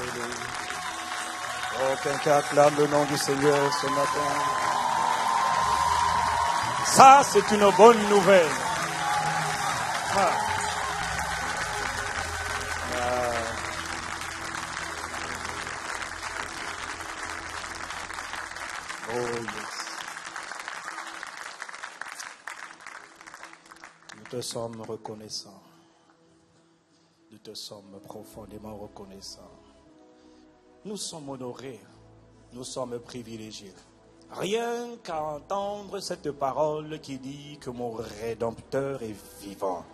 Oh, quelqu'un acclame le nom du Seigneur ce matin. Ça, c'est une bonne nouvelle. Ah. Ah. Oh. Nous te sommes reconnaissants. Nous te sommes profondément reconnaissants. Nous sommes honorés. Nous sommes privilégiés. Rien qu'à entendre cette parole qui dit que mon Rédempteur est vivant.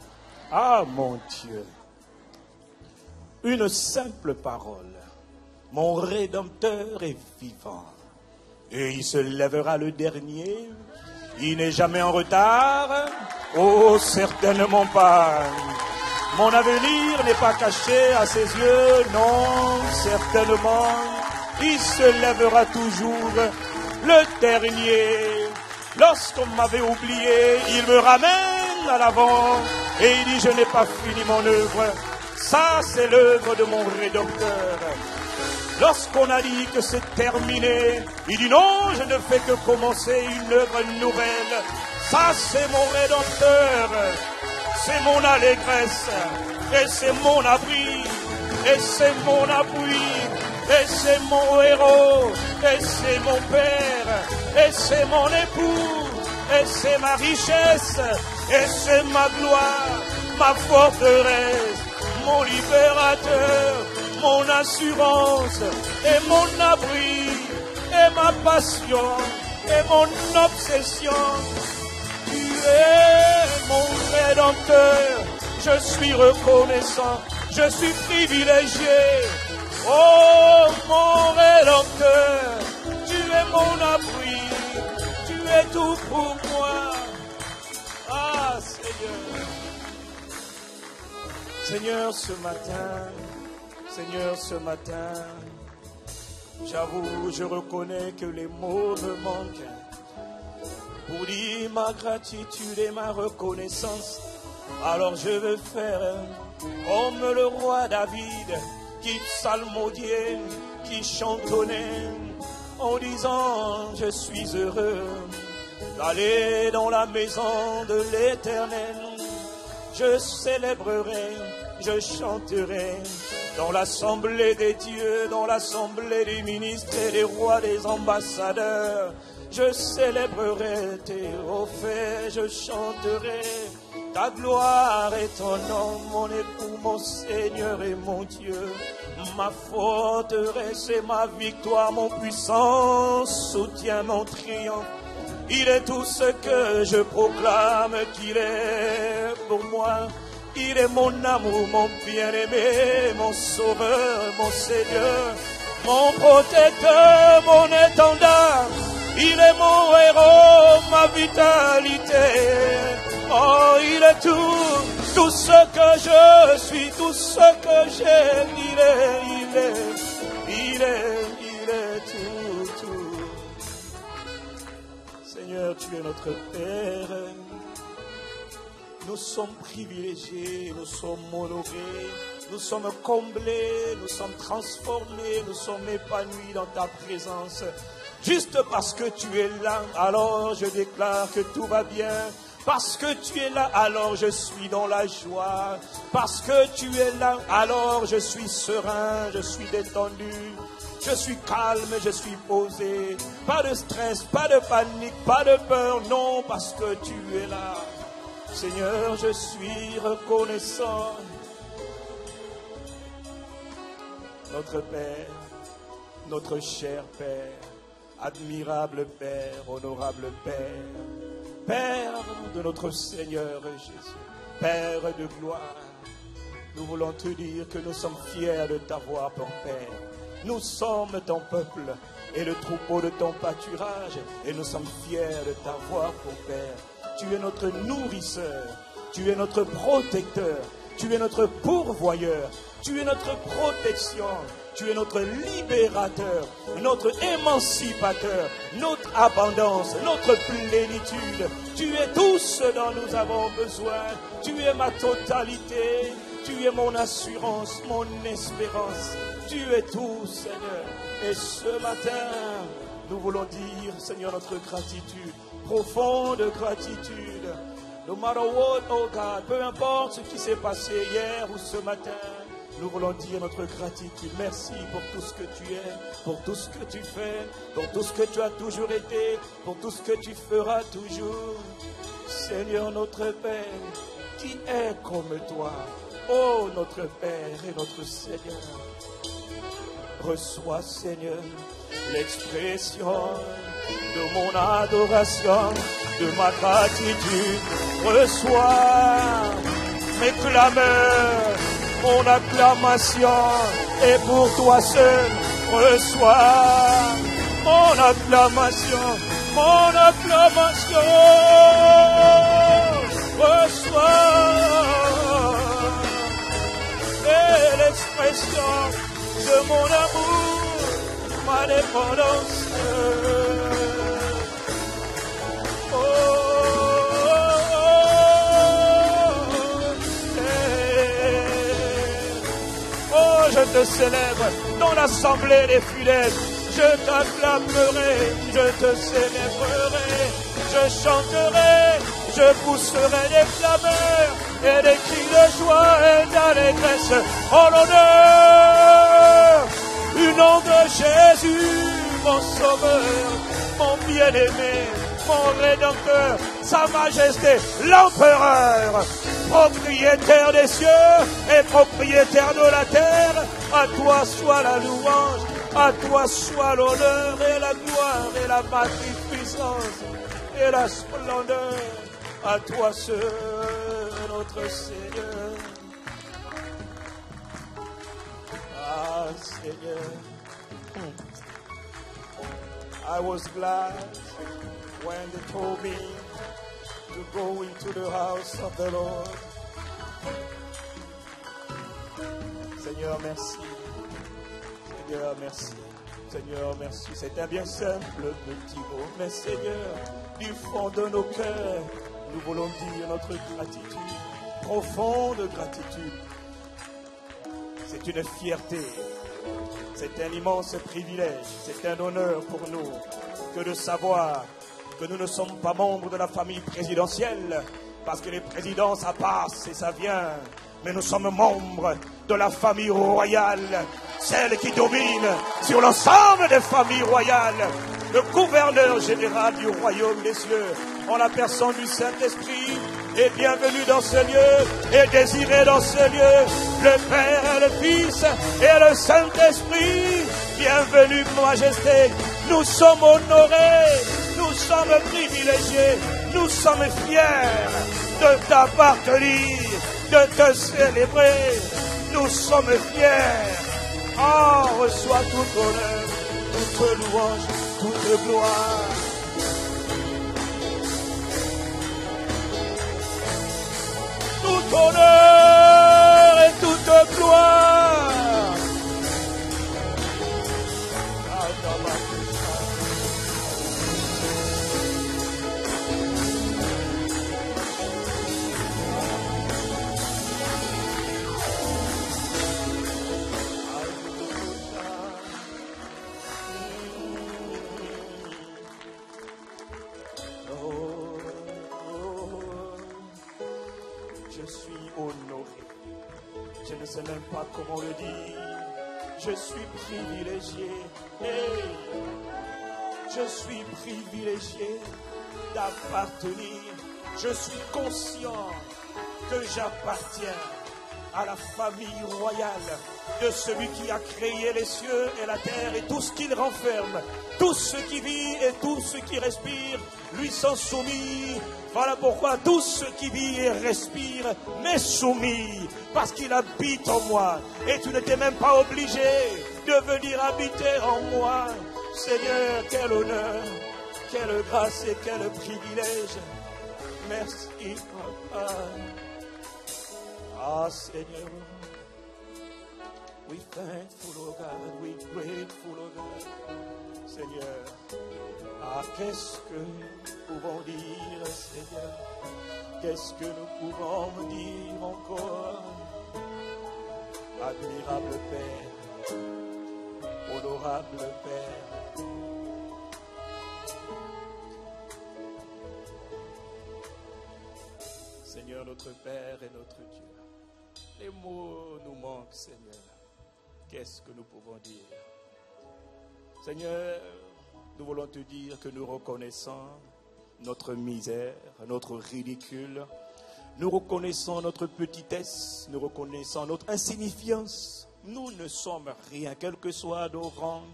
Ah mon Dieu. Une simple parole. Mon Rédempteur est vivant. Et il se lèvera le dernier. Il n'est jamais en retard. Oh, certainement pas. Mon avenir n'est pas caché à ses yeux. Non, certainement. Il se lèvera toujours le dernier. Lorsqu'on m'avait oublié, il me ramène à l'avant et il dit, je n'ai pas fini mon œuvre. Ça, c'est l'œuvre de mon Rédempteur. Lorsqu'on a dit que c'est terminé, il dit non, je ne fais que commencer une œuvre nouvelle. Ça, c'est mon Rédempteur. C'est mon allégresse. Et c'est mon abri. Et c'est mon appui. Et c'est mon héros. Et c'est mon père. Et c'est mon époux. Et c'est ma richesse. Et c'est ma gloire. Ma forteresse. Mon libérateur mon assurance et mon abri et ma passion et mon obsession. Mon rédempteur, je suis reconnaissant, je suis privilégié. Oh mon rédempteur, tu es mon abri, tu es tout pour moi. Ah Seigneur. Seigneur, ce matin, Seigneur, ce matin, j'avoue, je reconnais que les mots me manquent pour dire ma gratitude et ma reconnaissance. Alors je veux faire comme le roi David qui psalmodiait, qui chantonnait en disant je suis heureux d'aller dans la maison de l'Éternel. Je célébrerai, je chanterai dans l'assemblée des dieux, dans l'assemblée des ministres et des rois, des ambassadeurs. Je célébrerai tes faits, je chanterai ta gloire et ton nom, mon époux, mon Seigneur et mon Dieu. Ma forteresse et ma victoire, mon puissant soutien, mon triomphe. Il est tout ce que je proclame qu'il est pour moi. Il est mon amour, mon bien-aimé, mon sauveur, mon Seigneur, mon protecteur, mon étendard. Il est mon héros, ma vitalité. Oh, il est tout, tout ce que je suis, tout ce que j'ai. Il est, il est, il est, il est tout, tout. Seigneur, tu es notre Père. Nous sommes privilégiés, nous sommes honorés, nous sommes comblés, nous sommes transformés, nous sommes épanouis dans ta présence. Juste parce que tu es là, alors je déclare que tout va bien. Parce que tu es là, alors je suis dans la joie. Parce que tu es là, alors je suis serein, je suis détendu. Je suis calme, je suis posé. Pas de stress, pas de panique, pas de peur. Non, parce que tu es là. Seigneur, je suis reconnaissant. Notre Père, notre cher Père, admirable Père, honorable Père, Père de notre Seigneur Jésus, Père de gloire, nous voulons te dire que nous sommes fiers de t'avoir pour Père. Nous sommes ton peuple et le troupeau de ton pâturage et nous sommes fiers de t'avoir pour Père. Tu es notre nourrisseur, tu es notre protecteur, tu es notre pourvoyeur, tu es notre protection, tu es notre libérateur, notre émancipateur, notre abondance, notre plénitude. Tu es tout ce dont nous avons besoin. Tu es ma totalité. Tu es mon assurance, mon espérance. Tu es tout, Seigneur. Et ce matin, nous voulons dire, Seigneur, notre gratitude, profonde gratitude. No matter what, oh God, peu importe ce qui s'est passé hier ou ce matin, nous voulons dire notre gratitude. Merci pour tout ce que tu es, pour tout ce que tu fais, pour tout ce que tu as toujours été, pour tout ce que tu feras toujours. Seigneur notre Père, qui est comme toi, oh notre Père et notre Seigneur. Reçois, Seigneur, l'expression de mon adoration, de ma gratitude. Reçois mes clameurs, mon acclamation, et pour toi seul, reçois mon acclamation, mon acclamation. Reçois et l'expression de mon amour, ma dépendance. Te célèbre dans l'assemblée des fidèles. Je t'acclamerai, je te célébrerai, je chanterai, je pousserai des clameurs et des cris de joie et d'allégresse en l'honneur du nom de Jésus, mon sauveur, mon bien-aimé, mon rédempteur, sa majesté, l'empereur, propriétaire des cieux et propriétaire de la terre. À toi soit la louange, à toi soit l'honneur et la gloire et la magnificence et la splendeur. À toi seul, notre Seigneur. Ah, Seigneur. I was glad when they told me to go into the house of the Lord. Seigneur, merci. Seigneur, merci. Seigneur, merci. C'est un bien simple petit mot. Mais Seigneur, du fond de nos cœurs, nous voulons dire notre gratitude, profonde gratitude. C'est une fierté, c'est un immense privilège, c'est un honneur pour nous que de savoir que nous ne sommes pas membres de la famille présidentielle, parce que les présidents, ça passe et ça vient, mais nous sommes membres de la famille royale, celle qui domine sur l'ensemble des familles royales, le gouverneur général du royaume des cieux, en la personne du Saint-Esprit, est bienvenu dans ce lieu, est désiré dans ce lieu, le Père et le Fils et le Saint-Esprit, bienvenue Majesté, nous sommes honorés, nous sommes privilégiés, nous sommes fiers de t'appartenir, de te célébrer, nous sommes fiers. Oh, reçois tout honneur, toute louange, toute gloire. Tout honneur et toute gloire. Je ne sais même pas comment le dire. Je suis privilégié. Je suis privilégié d'appartenir. Je suis conscient que j'appartiens à la famille royale de celui qui a créé les cieux et la terre et tout ce qu'il renferme. Tout ce qui vit et tout ce qui respire lui sont soumis. Voilà pourquoi tout ce qui vit et respire m'est soumis parce qu'il habite en moi. Et tu n'étais même pas obligé de venir habiter en moi. Seigneur, quel honneur, quelle grâce et quel privilège. Merci, Papa. Seigneur. We thankful, oh God. We grateful, oh God. Seigneur. Ah, qu'est-ce que nous pouvons dire, Seigneur? Qu'est-ce que nous pouvons dire encore? admirable Père, honorable Père. Seigneur notre Père et notre Dieu, les mots nous manquent, Seigneur. Qu'est-ce que nous pouvons dire? Seigneur, nous voulons te dire que nous reconnaissons notre misère, notre ridicule. Nous reconnaissons notre petitesse, nous reconnaissons notre insignifiance. Nous ne sommes rien, quels que soient nos rangs,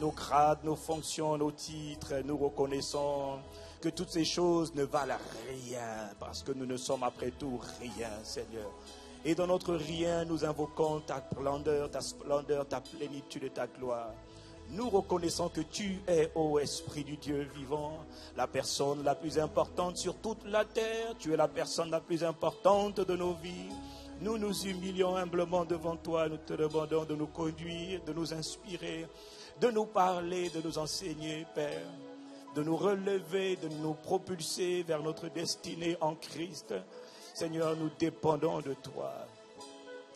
nos grades, nos fonctions, nos titres. Nous reconnaissons que toutes ces choses ne valent rien parce que nous ne sommes après tout rien, Seigneur. Et dans notre rien, nous invoquons ta splendeur, ta splendeur, ta plénitude et ta gloire. Nous reconnaissons que tu es, ô Esprit du Dieu vivant, la personne la plus importante sur toute la terre. Tu es la personne la plus importante de nos vies. Nous nous humilions humblement devant toi. Nous te demandons de nous conduire, de nous inspirer, de nous parler, de nous enseigner, Père, de nous relever, de nous propulser vers notre destinée en Christ. Seigneur, nous dépendons de toi.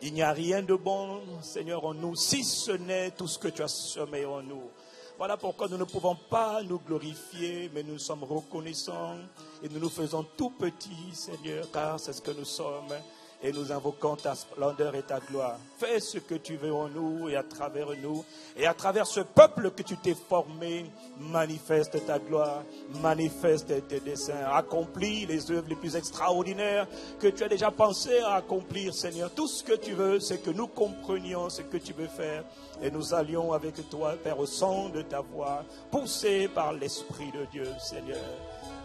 Il n'y a rien de bon, Seigneur, en nous, si ce n'est tout ce que tu as semé en nous. Voilà pourquoi nous ne pouvons pas nous glorifier, mais nous sommes reconnaissants et nous nous faisons tout petits, Seigneur, car c'est ce que nous sommes. Et nous invoquons ta splendeur et ta gloire. Fais ce que tu veux en nous et à travers nous. Et à travers ce peuple que tu t'es formé, manifeste ta gloire, manifeste tes desseins. Accomplis les œuvres les plus extraordinaires que tu as déjà pensé à accomplir, Seigneur. Tout ce que tu veux, c'est que nous comprenions ce que tu veux faire. Et nous allions avec toi, Père, au son de ta voix, poussés par l'Esprit de Dieu, Seigneur.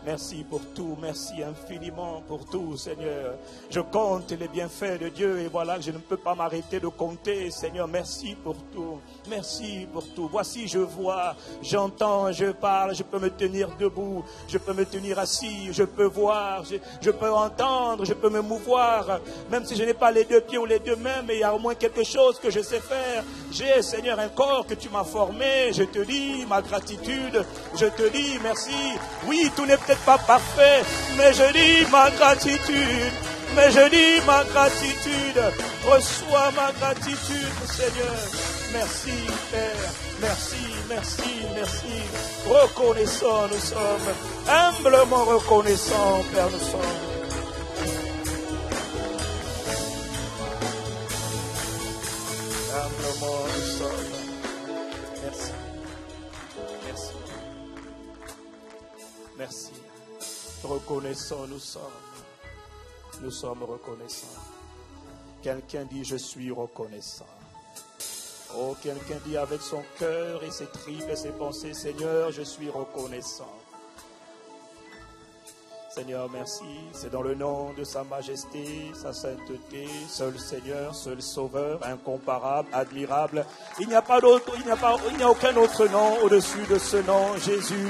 Merci pour tout, merci infiniment pour tout, Seigneur. Je compte les bienfaits de Dieu et voilà je ne peux pas m'arrêter de compter, Seigneur. Merci pour tout, merci pour tout. Voici, je vois, j'entends, je parle, je peux me tenir debout, je peux me tenir assis, je peux voir, je, je peux entendre, je peux me mouvoir, même si je n'ai pas les deux pieds ou les deux mains, mais il y a au moins quelque chose que je sais faire. J'ai, Seigneur, un corps que tu m'as formé. Je te dis ma gratitude, je te dis merci. Oui, tout n'est peut-être pas parfait, mais je dis ma gratitude. Mais je dis ma gratitude. Reçois ma gratitude, Seigneur. Merci, Père. Merci, merci, merci. Reconnaissant, nous sommes. Humblement reconnaissants, Père, nous sommes. Humblement, nous sommes. Merci. Merci. Merci. Reconnaissant, nous sommes. Nous sommes reconnaissants. Quelqu'un dit, je suis reconnaissant. Oh, quelqu'un dit avec son cœur et ses tripes et ses pensées, Seigneur, je suis reconnaissant. Seigneur, merci. C'est dans le nom de Sa Majesté, Sa sainteté, seul Seigneur, seul Sauveur, incomparable, admirable. Il n'y a pas d'autre, il n'y a pas, il n'y a aucun autre nom au-dessus de ce nom, Jésus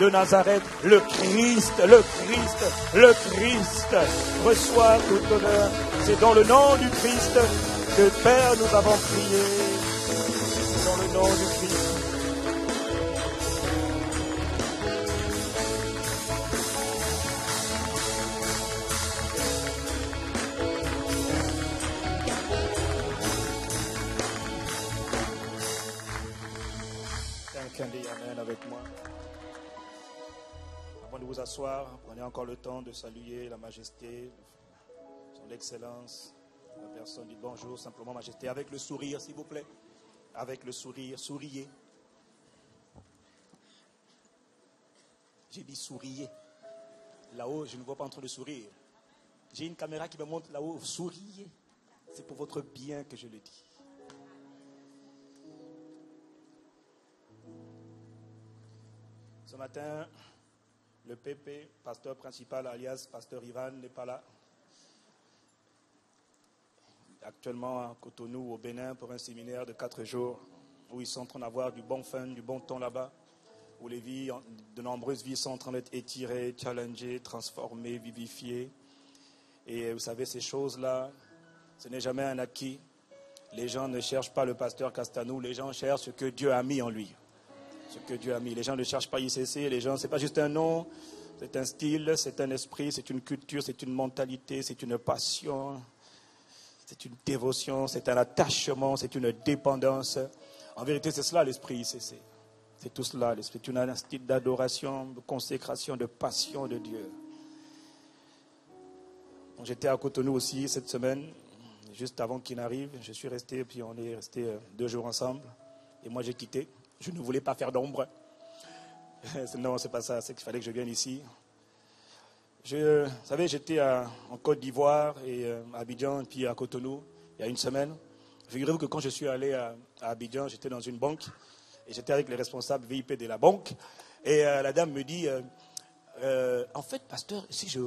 de Nazareth, le Christ, le Christ, le Christ. Reçois tout honneur. C'est dans le nom du Christ que Père nous avons prié. Dans le nom du Christ. Amen avec moi. Avant de vous asseoir, prenez encore le temps de saluer la majesté, son excellence. La personne dit bonjour, simplement majesté, avec le sourire, s'il vous plaît. Avec le sourire, souriez. J'ai dit souriez. Là-haut, je ne vois pas en train de sourire. J'ai une caméra qui me montre là-haut, souriez. C'est pour votre bien que je le dis. Ce matin, le PP, pasteur principal alias pasteur Ivan, n'est pas là. Actuellement à Cotonou, au Bénin, pour un séminaire de quatre jours, où ils sont en train d'avoir du bon fun, du bon temps là-bas, où les vies, de nombreuses vies sont en train d'être étirées, challengées, transformées, vivifiées. Et vous savez, ces choses-là, ce n'est jamais un acquis. Les gens ne cherchent pas le pasteur Castanou, les gens cherchent ce que Dieu a mis en lui ce que Dieu a mis. Les gens ne cherchent pas ICC, les gens, ce n'est pas juste un nom, c'est un style, c'est un esprit, c'est une culture, c'est une mentalité, c'est une passion. C'est une dévotion, c'est un attachement, c'est une dépendance. En vérité, c'est cela l'esprit ICC. C'est tout cela, l'esprit. C'est un style d'adoration, de consécration, de passion de Dieu. J'étais à Cotonou aussi cette semaine, juste avant qu'il n'arrive. Je suis resté, puis on est resté euh, deux jours ensemble. Et moi, j'ai quitté. Je ne voulais pas faire d'ombre. non, c'est pas ça. C'est qu'il fallait que je vienne ici. Vous savez, j'étais en Côte d'Ivoire et euh, à Abidjan, puis à Cotonou, il y a une semaine. Figurez-vous que quand je suis allé à, Abidjan, j'étais dans une banque et j'étais avec les responsables VIP de la banque. Et euh, la dame me dit euh, En fait, pasteur, si je,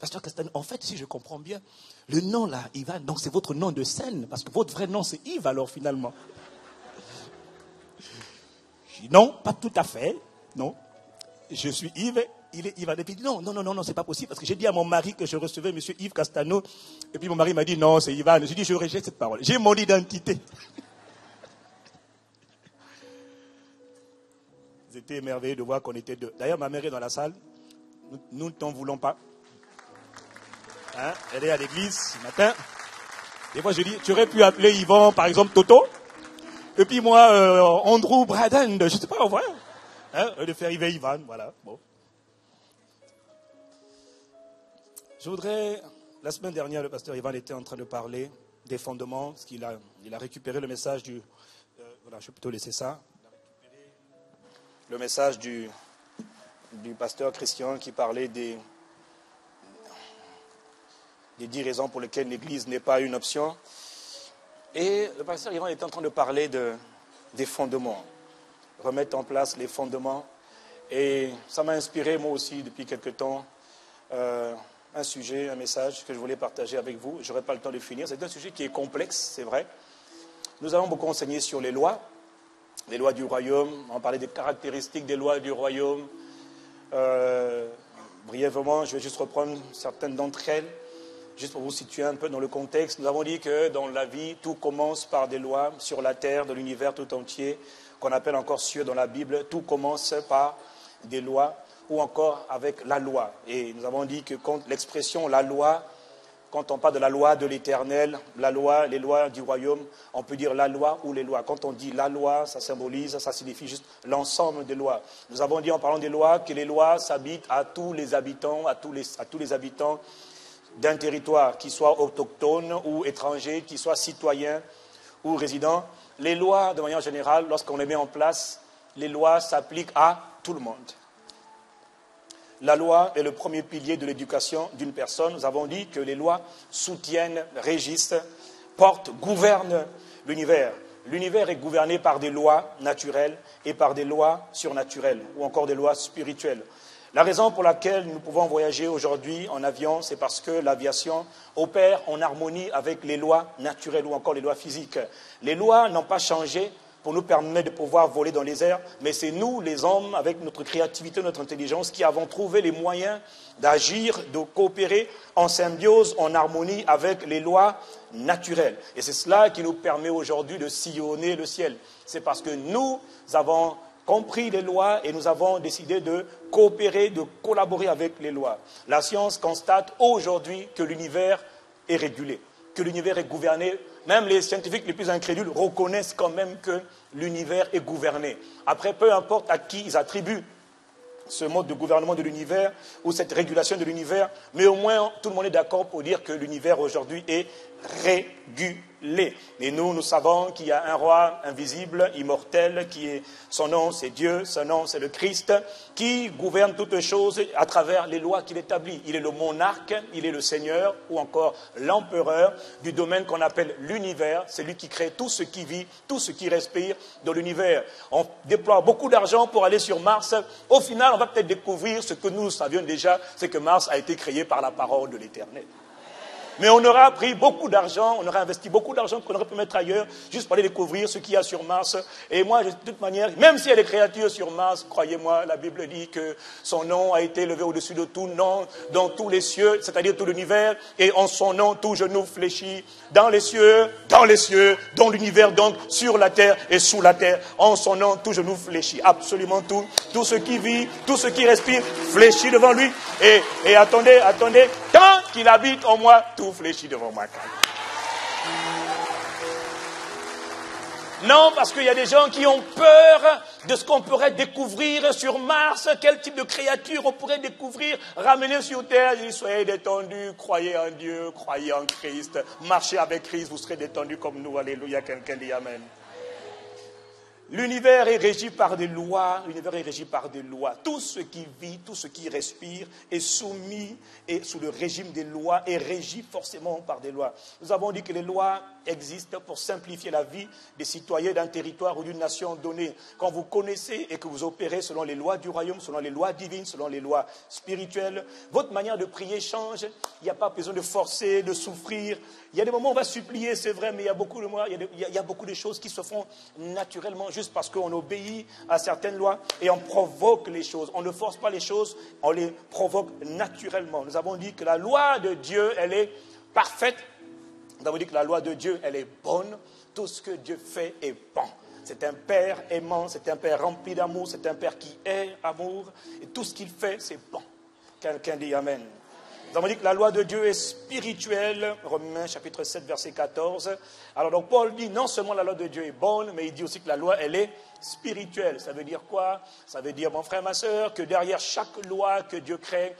pasteur Castano, en fait, si je comprends bien, le nom là, Ivan, donc c'est votre nom de scène, parce que votre vrai nom c'est Yves alors finalement. Non, pas tout à fait. Non. Je suis Yves il, est, il va dit non, non, non, non, non, c'est pas possible parce que j'ai dit à mon mari que je recevais M. Yves Castano et puis mon mari m'a dit non, c'est Ivan. J'ai dit je rejette cette parole. J'ai mon identité. J'étais émerveillé de voir qu'on était deux. D'ailleurs, ma mère est dans la salle. Nous, ne t'en voulons pas. Hein? Elle est à l'église ce matin. Des fois, je dis, tu aurais pu appeler Yvan, par exemple, Toto. Et puis moi, euh, Andrew Braden, je ne sais pas, vrai. Hein, de faire Ivan, voilà. Bon. Je voudrais, la semaine dernière, le pasteur Ivan était en train de parler des fondements, parce qu'il a, il a récupéré le message du... Euh, voilà, je vais plutôt laisser ça. Le message du, pasteur Christian qui parlait des dix raisons pour lesquelles l'Église n'est pas une option. Et le pasteur Ivan était en train de parler de, des fondements, remettre en place les fondements. Et ça m'a inspiré, moi aussi, depuis quelque temps. Euh, un sujet, un message que je voulais partager avec vous. Je n'aurai pas le temps de finir. C'est un sujet qui est complexe, c'est vrai. Nous avons beaucoup enseigné sur les lois, les lois du royaume. On parlait des caractéristiques des lois du royaume. Euh, brièvement, je vais juste reprendre certaines d'entre elles, juste pour vous situer un peu dans le contexte. Nous avons dit que dans la vie, tout commence par des lois sur la terre, de l'univers tout entier, qu'on appelle encore cieux dans la Bible. Tout commence par des lois ou encore avec la loi. Et nous avons dit que quand l'expression la loi, quand on parle de la loi de l'éternel, la loi, les lois du royaume, on peut dire la loi ou les lois. Quand on dit la loi, ça symbolise, ça signifie juste l'ensemble des lois. Nous avons dit en parlant des lois que les lois s'habitent à tous les habitants, à tous les, à tous les habitants d'un territoire, qu'ils soient autochtones ou étrangers, qu'ils soient citoyens ou résidents. Les lois, de manière générale, lorsqu'on les met en place, les lois s'appliquent à tout le monde. La loi est le premier pilier de l'éducation d'une personne. Nous avons dit que les lois soutiennent, régissent, portent, gouvernent l'univers. L'univers est gouverné par des lois naturelles et par des lois surnaturelles ou encore des lois spirituelles. La raison pour laquelle nous pouvons voyager aujourd'hui en avion, c'est parce que l'aviation opère en harmonie avec les lois naturelles ou encore les lois physiques. Les lois n'ont pas changé pour nous permettre de pouvoir voler dans les airs, mais c'est nous, les hommes, avec notre créativité, notre intelligence, qui avons trouvé les moyens d'agir, de coopérer en symbiose, en harmonie avec les lois naturelles. Et c'est cela qui nous permet aujourd'hui de sillonner le ciel. C'est parce que nous avons compris les lois et nous avons décidé de coopérer, de collaborer avec les lois. La science constate aujourd'hui que l'univers est régulé, que l'univers est gouverné même les scientifiques les plus incrédules reconnaissent quand même que l'univers est gouverné. Après, peu importe à qui ils attribuent ce mode de gouvernement de l'univers ou cette régulation de l'univers, mais au moins tout le monde est d'accord pour dire que l'univers aujourd'hui est régulé. Et nous, nous savons qu'il y a un roi invisible, immortel, qui est, son nom c'est Dieu, son nom c'est le Christ, qui gouverne toutes choses à travers les lois qu'il établit. Il est le monarque, il est le seigneur ou encore l'empereur du domaine qu'on appelle l'univers. C'est lui qui crée tout ce qui vit, tout ce qui respire dans l'univers. On déploie beaucoup d'argent pour aller sur Mars. Au final, on va peut-être découvrir ce que nous savions déjà, c'est que Mars a été créé par la parole de l'Éternel. Mais on aura pris beaucoup d'argent, on aura investi beaucoup d'argent qu'on aurait pu mettre ailleurs, juste pour aller découvrir ce qu'il y a sur Mars. Et moi, de toute manière, même s'il y a des créatures sur Mars, croyez-moi, la Bible dit que son nom a été levé au-dessus de tout nom, dans tous les cieux, c'est-à-dire tout l'univers, et en son nom, tout genou fléchit, dans les cieux, dans les cieux, dans l'univers, donc sur la terre et sous la terre. En son nom, tout genou fléchit, absolument tout. Tout ce qui vit, tout ce qui respire, fléchit devant lui. Et, et attendez, attendez, tant qu'il habite en moi, tout tout devant ma. Non, parce qu'il y a des gens qui ont peur de ce qu'on pourrait découvrir sur Mars, quel type de créature on pourrait découvrir, ramener sur Terre. Je soyez détendus, croyez en Dieu, croyez en Christ, marchez avec Christ, vous serez détendus comme nous. Alléluia, quelqu'un dit Amen. L'univers est régi par des lois, l'univers est régi par des lois. Tout ce qui vit, tout ce qui respire est soumis et sous le régime des lois et régi forcément par des lois. Nous avons dit que les lois existent pour simplifier la vie des citoyens d'un territoire ou d'une nation donnée. Quand vous connaissez et que vous opérez selon les lois du royaume, selon les lois divines, selon les lois spirituelles, votre manière de prier change. Il n'y a pas besoin de forcer, de souffrir. Il y a des moments où on va supplier, c'est vrai, mais il y a beaucoup de, il y a beaucoup de choses qui se font naturellement juste parce qu'on obéit à certaines lois et on provoque les choses. On ne force pas les choses, on les provoque naturellement. Nous avons dit que la loi de Dieu, elle est parfaite. Nous avons dit que la loi de Dieu, elle est bonne. Tout ce que Dieu fait est bon. C'est un Père aimant, c'est un Père rempli d'amour, c'est un Père qui est amour. Et tout ce qu'il fait, c'est bon. Quelqu'un dit Amen. Nous avons dit que la loi de Dieu est spirituelle, Romains chapitre 7, verset 14. Alors donc Paul dit non seulement la loi de Dieu est bonne, mais il dit aussi que la loi, elle est spirituelle. Ça veut dire quoi? Ça veut dire, mon frère, ma soeur, que derrière chaque loi que Dieu crée,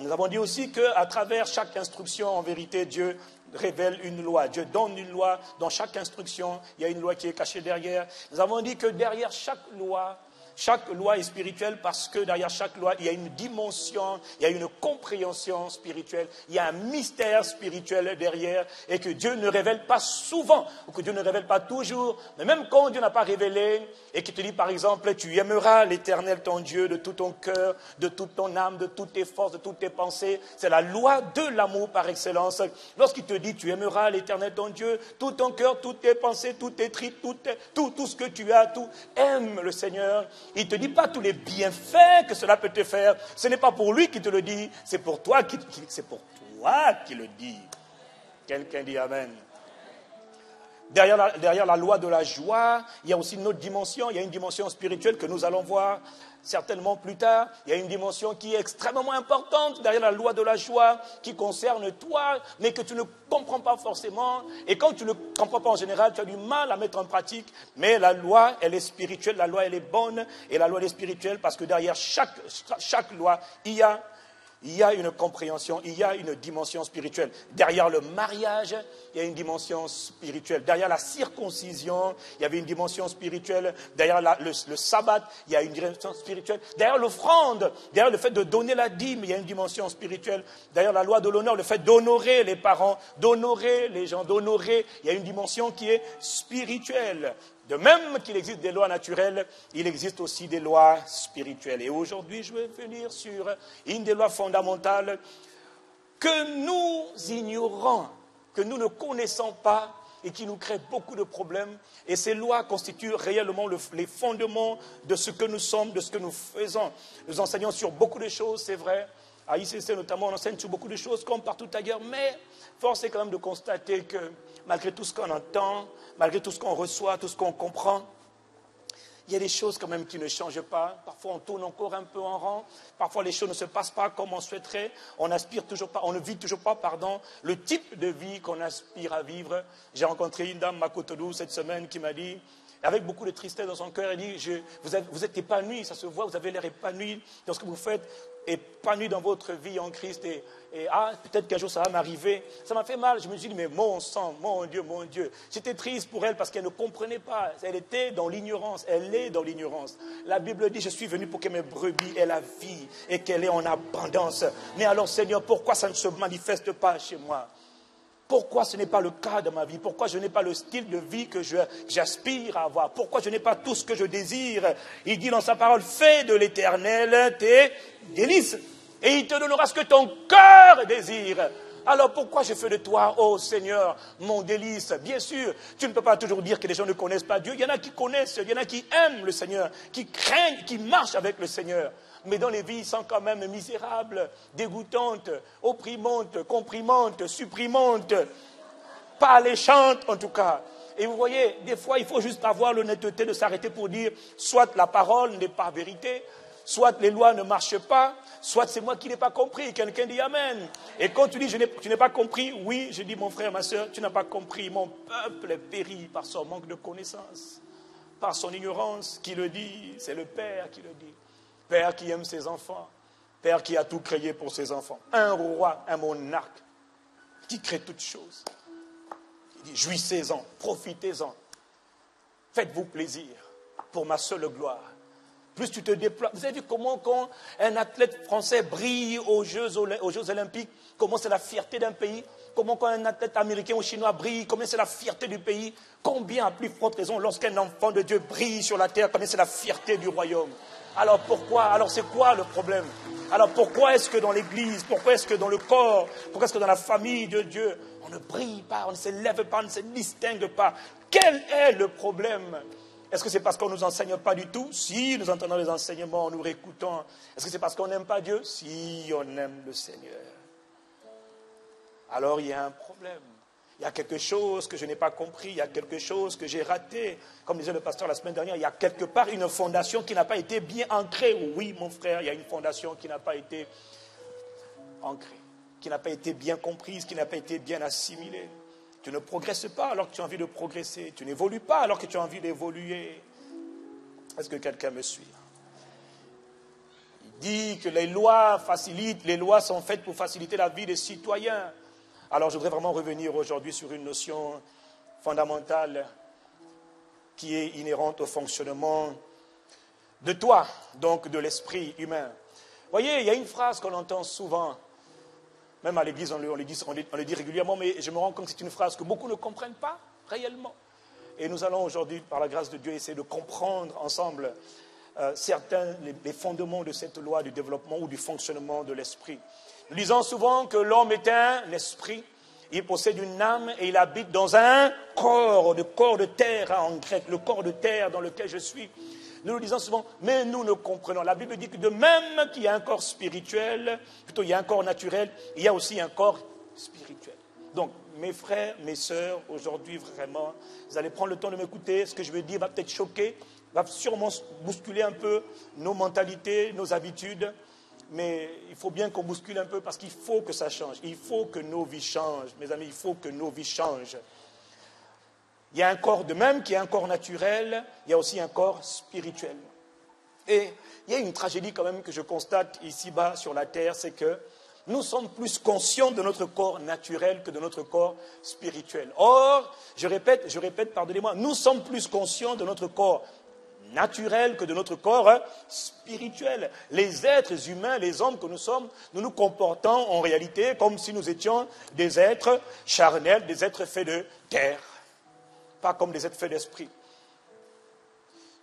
nous avons dit aussi qu'à travers chaque instruction, en vérité, Dieu révèle une loi. Dieu donne une loi. Dans chaque instruction, il y a une loi qui est cachée derrière. Nous avons dit que derrière chaque loi, chaque loi est spirituelle parce que derrière chaque loi, il y a une dimension, il y a une compréhension spirituelle, il y a un mystère spirituel derrière et que Dieu ne révèle pas souvent ou que Dieu ne révèle pas toujours. Mais même quand Dieu n'a pas révélé et qu'il te dit par exemple, tu aimeras l'éternel ton Dieu de tout ton cœur, de toute ton âme, de toutes tes forces, de toutes tes pensées, c'est la loi de l'amour par excellence. Lorsqu'il te dit, tu aimeras l'éternel ton Dieu, tout ton cœur, toutes tes pensées, toutes tes tripes, tout, tout, tout ce que tu as, tout, aime le Seigneur il ne te dit pas tous les bienfaits que cela peut te faire. Ce n'est pas pour lui qui te le dit, c'est pour toi qui, le dit. Quelqu'un dit Amen. Derrière derrière la, loi de la joie, il y a aussi une autre dimension, il y a une dimension spirituelle que nous allons voir certainement plus tard. Il y a une dimension qui est extrêmement importante derrière la loi de la joie, qui concerne toi, mais que tu ne comprends pas forcément. Et quand tu ne comprends pas en général, tu as du mal à mettre en pratique. Mais la loi, elle est spirituelle, la loi, elle est bonne, et la loi, elle est spirituelle parce que derrière chaque, chaque loi, il y a il y a une compréhension, il y a une dimension spirituelle. Derrière le mariage, il y a une dimension spirituelle. Derrière la circoncision, il y avait une dimension spirituelle. Derrière le, sabbat, il y a une dimension spirituelle. Derrière l'offrande, derrière le fait de donner la dîme, il y a une dimension spirituelle. Derrière la loi de l'honneur, le fait d'honorer les parents, d'honorer les gens, d'honorer, il y a une dimension qui est spirituelle. De même qu'il existe des lois naturelles, il existe aussi des lois spirituelles. Et aujourd'hui, je vais venir sur une des lois fondamentales que nous ignorons, que nous ne connaissons pas et qui nous crée beaucoup de problèmes. Et ces lois constituent réellement les fondements de ce que nous sommes, de ce que nous faisons. Nous enseignons sur beaucoup de choses, c'est vrai. À ICC notamment, on enseigne sur beaucoup de choses comme partout ailleurs, mais force est quand même de constater que malgré tout ce qu'on entend, malgré tout ce qu'on reçoit, tout ce qu'on comprend, il y a des choses quand même qui ne changent pas. Parfois, on tourne encore un peu en rang. Parfois, les choses ne se passent pas comme on souhaiterait. On n'aspire toujours pas, on ne vit toujours pas, pardon, le type de vie qu'on aspire à vivre. J'ai rencontré une dame, Makotodu, cette semaine, qui m'a dit, avec beaucoup de tristesse dans son cœur, elle dit, vous, vous, êtes épanoui, ça se voit, vous avez l'air épanoui dans ce que vous faites épanoui dans votre vie en Christ et, ah, peut-être qu'un jour ça va m'arriver. Ça m'a fait mal. Je me suis dit, mais mon sang, mon Dieu, mon Dieu. J'étais triste pour elle parce qu'elle ne comprenait pas. Elle était dans l'ignorance. Elle est dans l'ignorance. La Bible dit, je suis venu pour que mes brebis aient la vie et qu'elle ait en abondance. Mais alors, Seigneur, pourquoi ça ne se manifeste pas chez moi? Pourquoi ce n'est pas le cas de ma vie? Pourquoi je n'ai pas le style de vie que j'aspire à avoir? Pourquoi je n'ai pas tout ce que je désire? Il dit dans sa parole, fais de l'éternel tes délices. Et il te donnera ce que ton cœur désire. Alors pourquoi je fais de toi, oh Seigneur, mon délice? Bien sûr, tu ne peux pas toujours dire que les gens ne connaissent pas Dieu. Il y en a qui connaissent, il y en a qui aiment le Seigneur, qui craignent, qui marchent avec le Seigneur mais dont les vies sont quand même misérables, dégoûtantes, opprimantes, comprimantes, supprimantes, pas en tout cas. Et vous voyez, des fois, il faut juste avoir l'honnêteté de s'arrêter pour dire, soit la parole n'est pas vérité, soit les lois ne marchent pas, soit c'est moi qui n'ai pas compris. Quelqu'un dit Amen. Et quand tu dis, tu n'ai pas compris, oui, je dis, mon frère, ma soeur, tu n'as pas compris. Mon peuple est péri par son manque de connaissance. par son ignorance qui le dit, c'est le Père qui le dit. Père qui aime ses enfants, Père qui a tout créé pour ses enfants. Un roi, un monarque qui crée toutes choses. Il dit, jouissez-en, profitez-en, faites-vous plaisir pour ma seule gloire. Plus tu te déploies. Vous avez vu comment quand un athlète français brille aux Jeux, Olympiques, comment c'est la fierté d'un pays? Comment quand un athlète américain ou chinois brille, combien c'est la fierté du pays? Combien, à plus forte raison, lorsqu'un enfant de Dieu brille sur la terre, combien c'est la fierté du royaume? Alors pourquoi Alors c'est quoi le problème? Alors pourquoi est-ce que dans l'Église, pourquoi est-ce que dans le corps, pourquoi est-ce que dans la famille de Dieu, on ne brille pas, on ne s'élève pas, on ne se distingue pas? Quel est le problème? Est-ce que c'est parce qu'on ne nous enseigne pas du tout? Si nous entendons les enseignements, nous réécoutons. Est-ce que c'est parce qu'on n'aime pas Dieu? Si on aime le Seigneur. Alors il y a un problème. Il y a quelque chose que je n'ai pas compris, il y a quelque chose que j'ai raté. Comme disait le pasteur la semaine dernière, il y a quelque part une fondation qui n'a pas été bien ancrée. Oui, mon frère, il y a une fondation qui n'a pas été ancrée, qui n'a pas été bien comprise, qui n'a pas été bien assimilée. Tu ne progresses pas alors que tu as envie de progresser. Tu n'évolues pas alors que tu as envie d'évoluer. Est-ce que quelqu'un me suit? Il dit que les lois facilitent, les lois sont faites pour faciliter la vie des citoyens. Alors je voudrais vraiment revenir aujourd'hui sur une notion fondamentale qui est inhérente au fonctionnement de toi, donc de l'esprit humain. Voyez, il y a une phrase qu'on entend souvent, même à l'église on, le, dit, régulièrement, mais je me rends compte que c'est une phrase que beaucoup ne comprennent pas réellement. Et nous allons aujourd'hui, par la grâce de Dieu, essayer de comprendre ensemble euh, certains des fondements de cette loi du développement ou du fonctionnement de l'esprit. Nous disons souvent que l'homme est un esprit, il possède une âme et il habite dans un corps, le corps de terre en grec, le corps de terre dans lequel je suis. Nous le disons souvent, mais nous ne comprenons. La Bible dit que de même qu'il y a un corps spirituel, plutôt il y a un corps naturel, il y a aussi un corps spirituel. Donc, mes frères, mes sœurs, aujourd'hui vraiment, vous allez prendre le temps de m'écouter. Ce que je vais dire va peut-être choquer, va sûrement bousculer un peu nos mentalités, nos habitudes mais il faut bien qu'on bouscule un peu parce qu'il faut que ça change. Il faut que nos vies changent, mes amis, il faut que nos vies changent. Il y a un corps de même qui est un corps naturel, il y a aussi un corps spirituel. Et il y a une tragédie quand même que je constate ici-bas sur la terre, c'est que nous sommes plus conscients de notre corps naturel que de notre corps spirituel. Or, je répète, je répète, pardonnez-moi, nous sommes plus conscients de notre corps naturel que de notre corps spirituel. Les êtres humains, les hommes que nous sommes, nous nous comportons en réalité comme si nous étions des êtres charnels, des êtres faits de terre, pas comme des êtres faits d'esprit.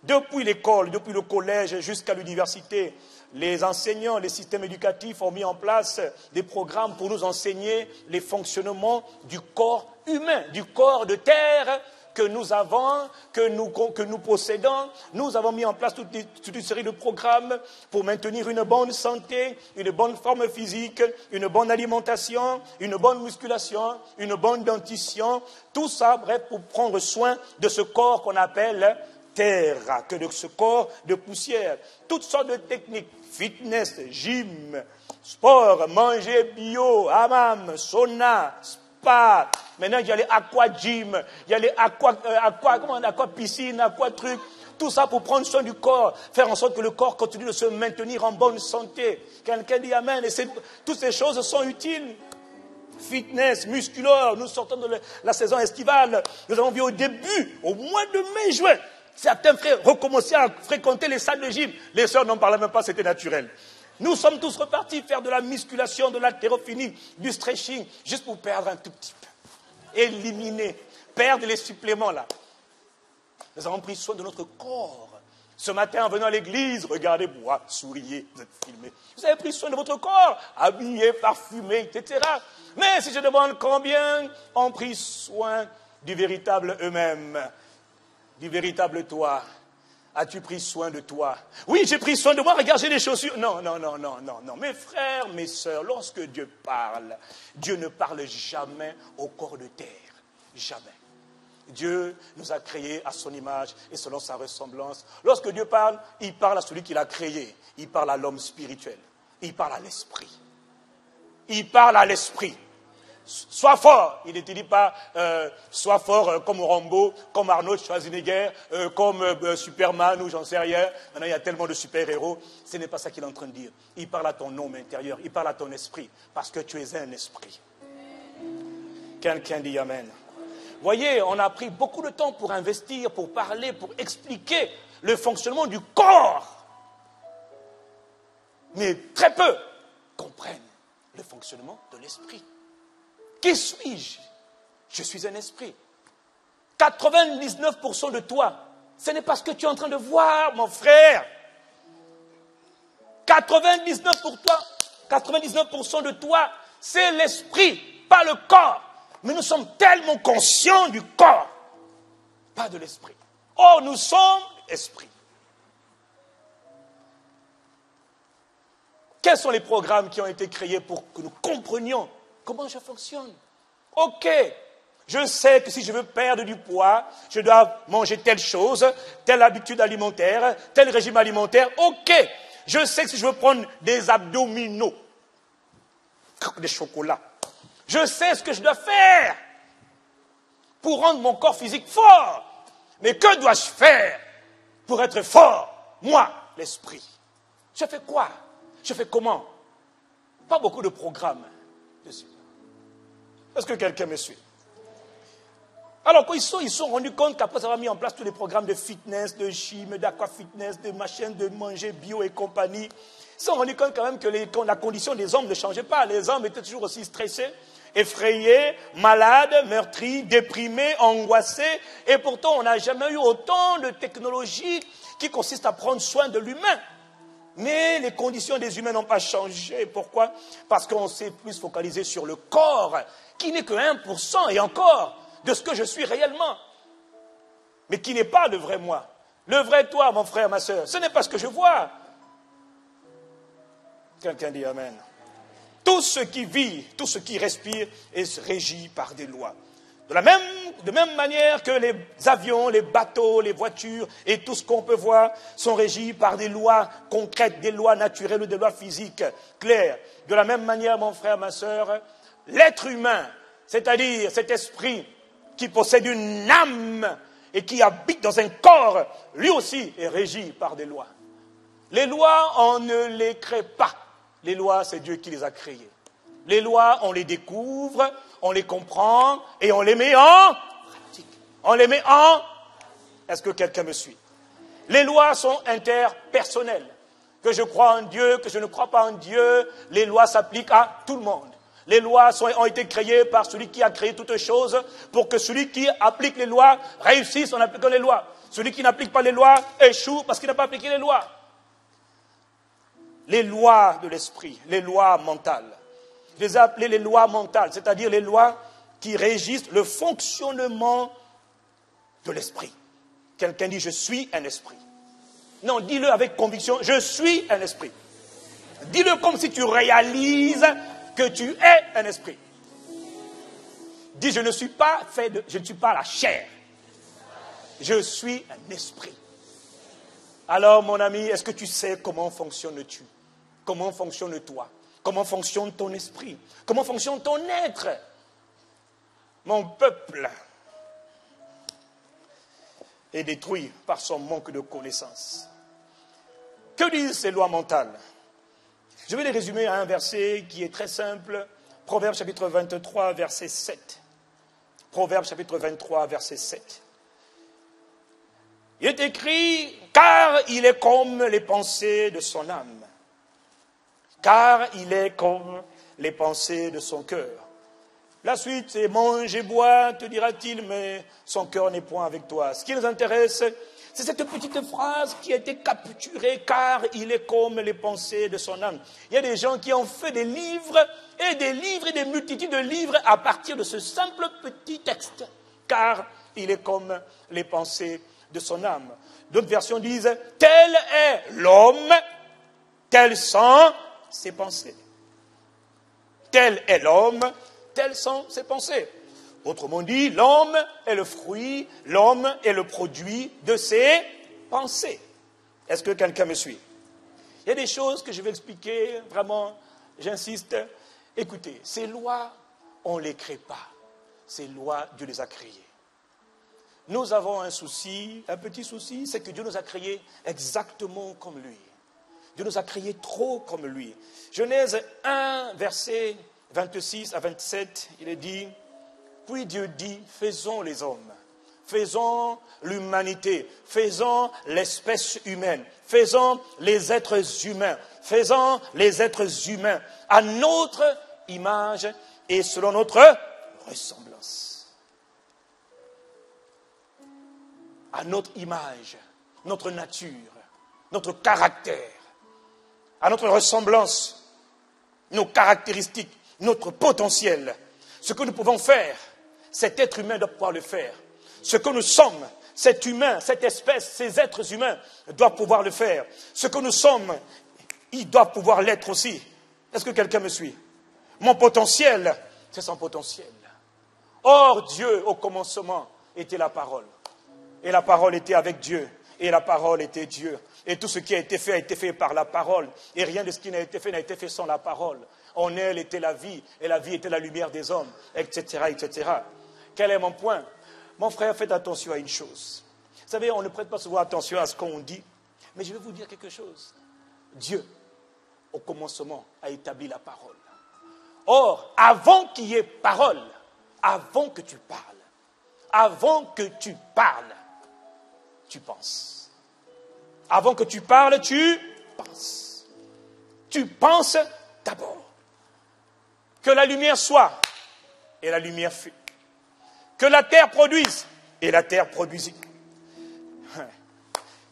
Depuis l'école, depuis le collège jusqu'à l'université, les enseignants, les systèmes éducatifs ont mis en place des programmes pour nous enseigner les fonctionnements du corps humain, du corps de terre que nous avons, que nous, possédons. Nous avons mis en place toute, une série de programmes pour maintenir une bonne santé, une bonne forme physique, une bonne alimentation, une bonne musculation, une bonne dentition. Tout ça, bref, pour prendre soin de ce corps qu'on appelle terre, que de ce corps de poussière. Toutes sortes de techniques, fitness, gym, sport, manger bio, hammam, sauna, Maintenant, il y a les aqua gym, il y a les aqua, euh, aqua, comment, aqua piscine, aqua truc. Tout ça pour prendre soin du corps, faire en sorte que le corps continue de se maintenir en bonne santé. Quelqu'un dit Amen. Et toutes ces choses sont utiles. Fitness, musculaire, nous sortons de la saison estivale. Nous avons vu au début, au mois de mai, juin, certains frères recommencer à fréquenter les salles de gym. Les sœurs n'en parlaient même pas, c'était naturel. Nous sommes tous repartis faire de la musculation, de l'haltérophilie, du stretching, juste pour perdre un tout petit peu éliminer, perdre les suppléments là. Nous avons pris soin de notre corps. Ce matin, en venant à l'église, regardez-moi, souriez, vous êtes filmés. Vous avez pris soin de votre corps, habillé, parfumé, etc. Mais si je demande combien ont pris soin du véritable eux-mêmes, du véritable toi, As-tu pris soin de toi? Oui, j'ai pris soin de moi, regarde, j'ai chaussures. Non, non, non, non, non, non. Mes frères, mes sœurs, lorsque Dieu parle, Dieu ne parle jamais au corps de terre. Jamais. Dieu nous a créés à son image et selon sa ressemblance. Lorsque Dieu parle, il parle à celui qui l'a créé. Il parle à l'homme spirituel. Il parle à l'esprit. Il parle à l'esprit. Sois fort. Il ne te dit pas euh, sois fort euh, comme Rambo, comme Arnold Schwarzenegger, euh, comme Superman ou j'en sais rien. Maintenant, il y a tellement de super-héros. Ce n'est pas ça qu'il est en train de dire. Il parle à ton homme intérieur, il parle à ton esprit, parce que tu es un esprit. Quelqu'un dit Amen. Voyez, on a pris beaucoup de temps pour investir, pour parler, pour expliquer le fonctionnement du corps. Mais très peu comprennent le fonctionnement de l'esprit. Qui suis-je? Je suis un esprit. 99% de toi, ce n'est pas ce que tu es en train de voir, mon frère. 99% pour toi, 99% de toi, c'est l'esprit, pas le corps. Mais nous sommes tellement conscients du corps, pas de l'esprit. Or, nous sommes esprit. Quels sont les programmes qui ont été créés pour que nous comprenions comment je fonctionne? Ok, je sais que si je veux perdre du poids, je dois manger telle chose, telle habitude alimentaire, tel régime alimentaire. Ok, je sais que si je veux prendre des abdominaux, des chocolats, je sais ce que je dois faire pour rendre mon corps physique fort. Mais que dois-je faire pour être fort Moi, l'esprit? Je fais quoi? Je fais comment? Pas beaucoup de programmes. Est-ce que quelqu'un me suit? Alors, quand ils sont, ils sont rendus compte qu'après avoir mis en place tous les programmes de fitness, de gym, d'aquafitness, de machines, de manger bio et compagnie, ils se sont rendus compte quand même que la condition des hommes ne changeait pas. Les hommes étaient toujours aussi stressés, effrayés, malades, meurtris, déprimés, angoissés. Et pourtant, on n'a jamais eu autant de technologies qui consistent à prendre soin de l'humain. Mais les conditions des humains n'ont pas changé. Pourquoi? Parce qu'on s'est plus focalisé sur le corps, qui n'est que 1% et encore de ce que je suis réellement, mais qui n'est pas le vrai moi. Le vrai toi, mon frère, ma soeur, ce n'est pas ce que je vois. Quelqu'un dit Amen. Tout ce qui vit, tout ce qui respire est régi par des lois. De la même, manière que les avions, les bateaux, les voitures et tout ce qu'on peut voir sont régis par des lois concrètes, des lois naturelles ou des lois physiques claires. De la même manière, mon frère, ma soeur, l'être humain, c'est-à-dire cet esprit qui possède une âme et qui habite dans un corps, lui aussi est régi par des lois. Les lois, on ne les crée pas. Les lois, c'est Dieu qui les a créées. Les lois, on les découvre, on les comprend et on les met en pratique. On les met en... Est-ce que quelqu'un me suit? Les lois sont interpersonnelles. Que je crois en Dieu, que je ne crois pas en Dieu, les lois s'appliquent à tout le monde. Les lois ont été créées par celui qui a créé toutes choses pour que celui qui applique les lois réussisse en appliquant les lois. Celui qui n'applique pas les lois échoue parce qu'il n'a pas appliqué les lois. Les lois de l'esprit, les lois mentales. Je les ai appelées les lois mentales, c'est-à-dire les lois qui régissent le fonctionnement de l'esprit. Quelqu'un dit je suis un esprit. Non, dis-le avec conviction, je suis un esprit. Dis-le comme si tu réalises que tu es un esprit. Dis, je ne suis pas fait de, je ne suis pas la chair. Je suis un esprit. Alors, mon ami, est-ce que tu sais comment fonctionnes-tu? Comment fonctionne toi? Comment fonctionne ton esprit? Comment fonctionne ton être? Mon peuple est détruit par son manque de connaissance. Que disent ces lois mentales? Je vais les résumer à un verset qui est très simple. Proverbe chapitre 23, verset 7. Proverbe chapitre 23, verset 7. Il est écrit, car il est comme les pensées de son âme. Car il est comme les pensées de son cœur. La suite, c'est mange et bois, te dira-t-il, mais son cœur n'est point avec toi. Ce qui nous intéresse, c'est cette petite phrase qui a été capturée car il est comme les pensées de son âme. Il y a des gens qui ont fait des livres et des livres et des multitudes de livres à partir de ce simple petit texte. Car il est comme les pensées de son âme. D'autres versions disent, tel est l'homme, telles sont ses pensées. Tel est l'homme, telles sont ses pensées. Autrement dit, l'homme est le fruit, l'homme est le produit de ses pensées. Est-ce que quelqu'un me suit? Il y a des choses que je vais expliquer, vraiment, j'insiste. Écoutez, ces lois on ne les crée pas. Ces lois, Dieu les a créées. Nous avons un souci, un petit souci, c'est que Dieu nous a créés exactement comme lui. Dieu nous a créés trop comme lui. Genèse 1, verset 26 à 27, il est dit, puis Dieu dit, faisons les hommes, faisons l'humanité, faisons l'espèce humaine, faisons les êtres humains, faisons les êtres humains à notre image et selon notre ressemblance. À notre image, notre nature, notre caractère, à notre ressemblance, nos caractéristiques, notre potentiel. Ce que nous pouvons faire, cet être humain doit pouvoir le faire. Ce que nous sommes, cet humain, cette espèce, ces êtres humains doivent pouvoir le faire. Ce que nous sommes, ils doivent pouvoir l'être aussi. Est-ce que quelqu'un me suit? Mon potentiel, c'est son potentiel. Or, Dieu, au commencement, était la parole. Et la parole était avec Dieu. Et la parole était Dieu. Et tout ce qui a été fait a été fait par la parole. Et rien de ce qui n'a été fait n'a été fait sans la parole. En elle était la vie, et la vie était la lumière des hommes, etc., etc. Quel est mon point? Mon frère, faites attention à une chose. Vous savez, on ne prête pas souvent attention à ce qu'on dit, mais je vais vous dire quelque chose. Dieu, au commencement, a établi la parole. Or, avant qu'il y ait parole, avant que tu parles, avant que tu parles, tu penses. Avant que tu parles, tu penses. Tu penses d'abord. Que la lumière soit, et la lumière fut. Que la terre produise, et la terre produisit.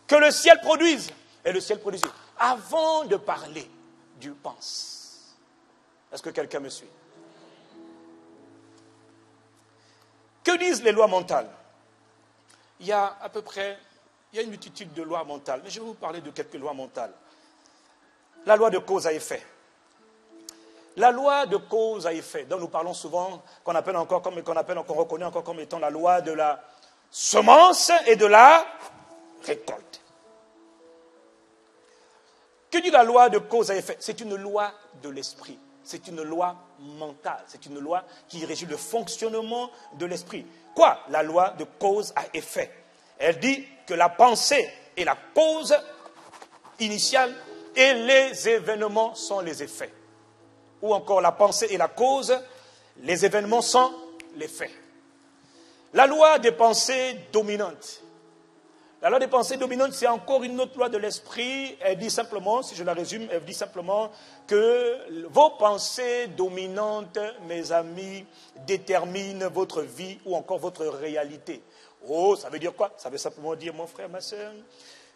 Que le ciel produise, et le ciel produisit. Avant de parler, Dieu pense. Est-ce que quelqu'un me suit? Que disent les lois mentales? Il y a à peu près, il y a une multitude de lois mentales, mais je vais vous parler de quelques lois mentales. La loi de cause à effet. La loi de cause à effet, dont nous parlons souvent, qu'on appelle encore comme, qu'on appelle, qu'on reconnaît encore comme étant la loi de la semence et de la récolte. Que dit la loi de cause à effet? C'est une loi de l'esprit. C'est une loi mentale. C'est une loi qui régit le fonctionnement de l'esprit. Quoi? La loi de cause à effet. Elle dit que la pensée est la cause initiale et les événements sont les effets ou encore la pensée est la cause, les événements sont les faits. La loi des pensées dominantes. La loi des pensées dominantes, c'est encore une autre loi de l'esprit. Elle dit simplement, si je la résume, elle dit simplement que vos pensées dominantes, mes amis, déterminent votre vie ou encore votre réalité. Oh, ça veut dire quoi? Ça veut simplement dire, mon frère, ma soeur,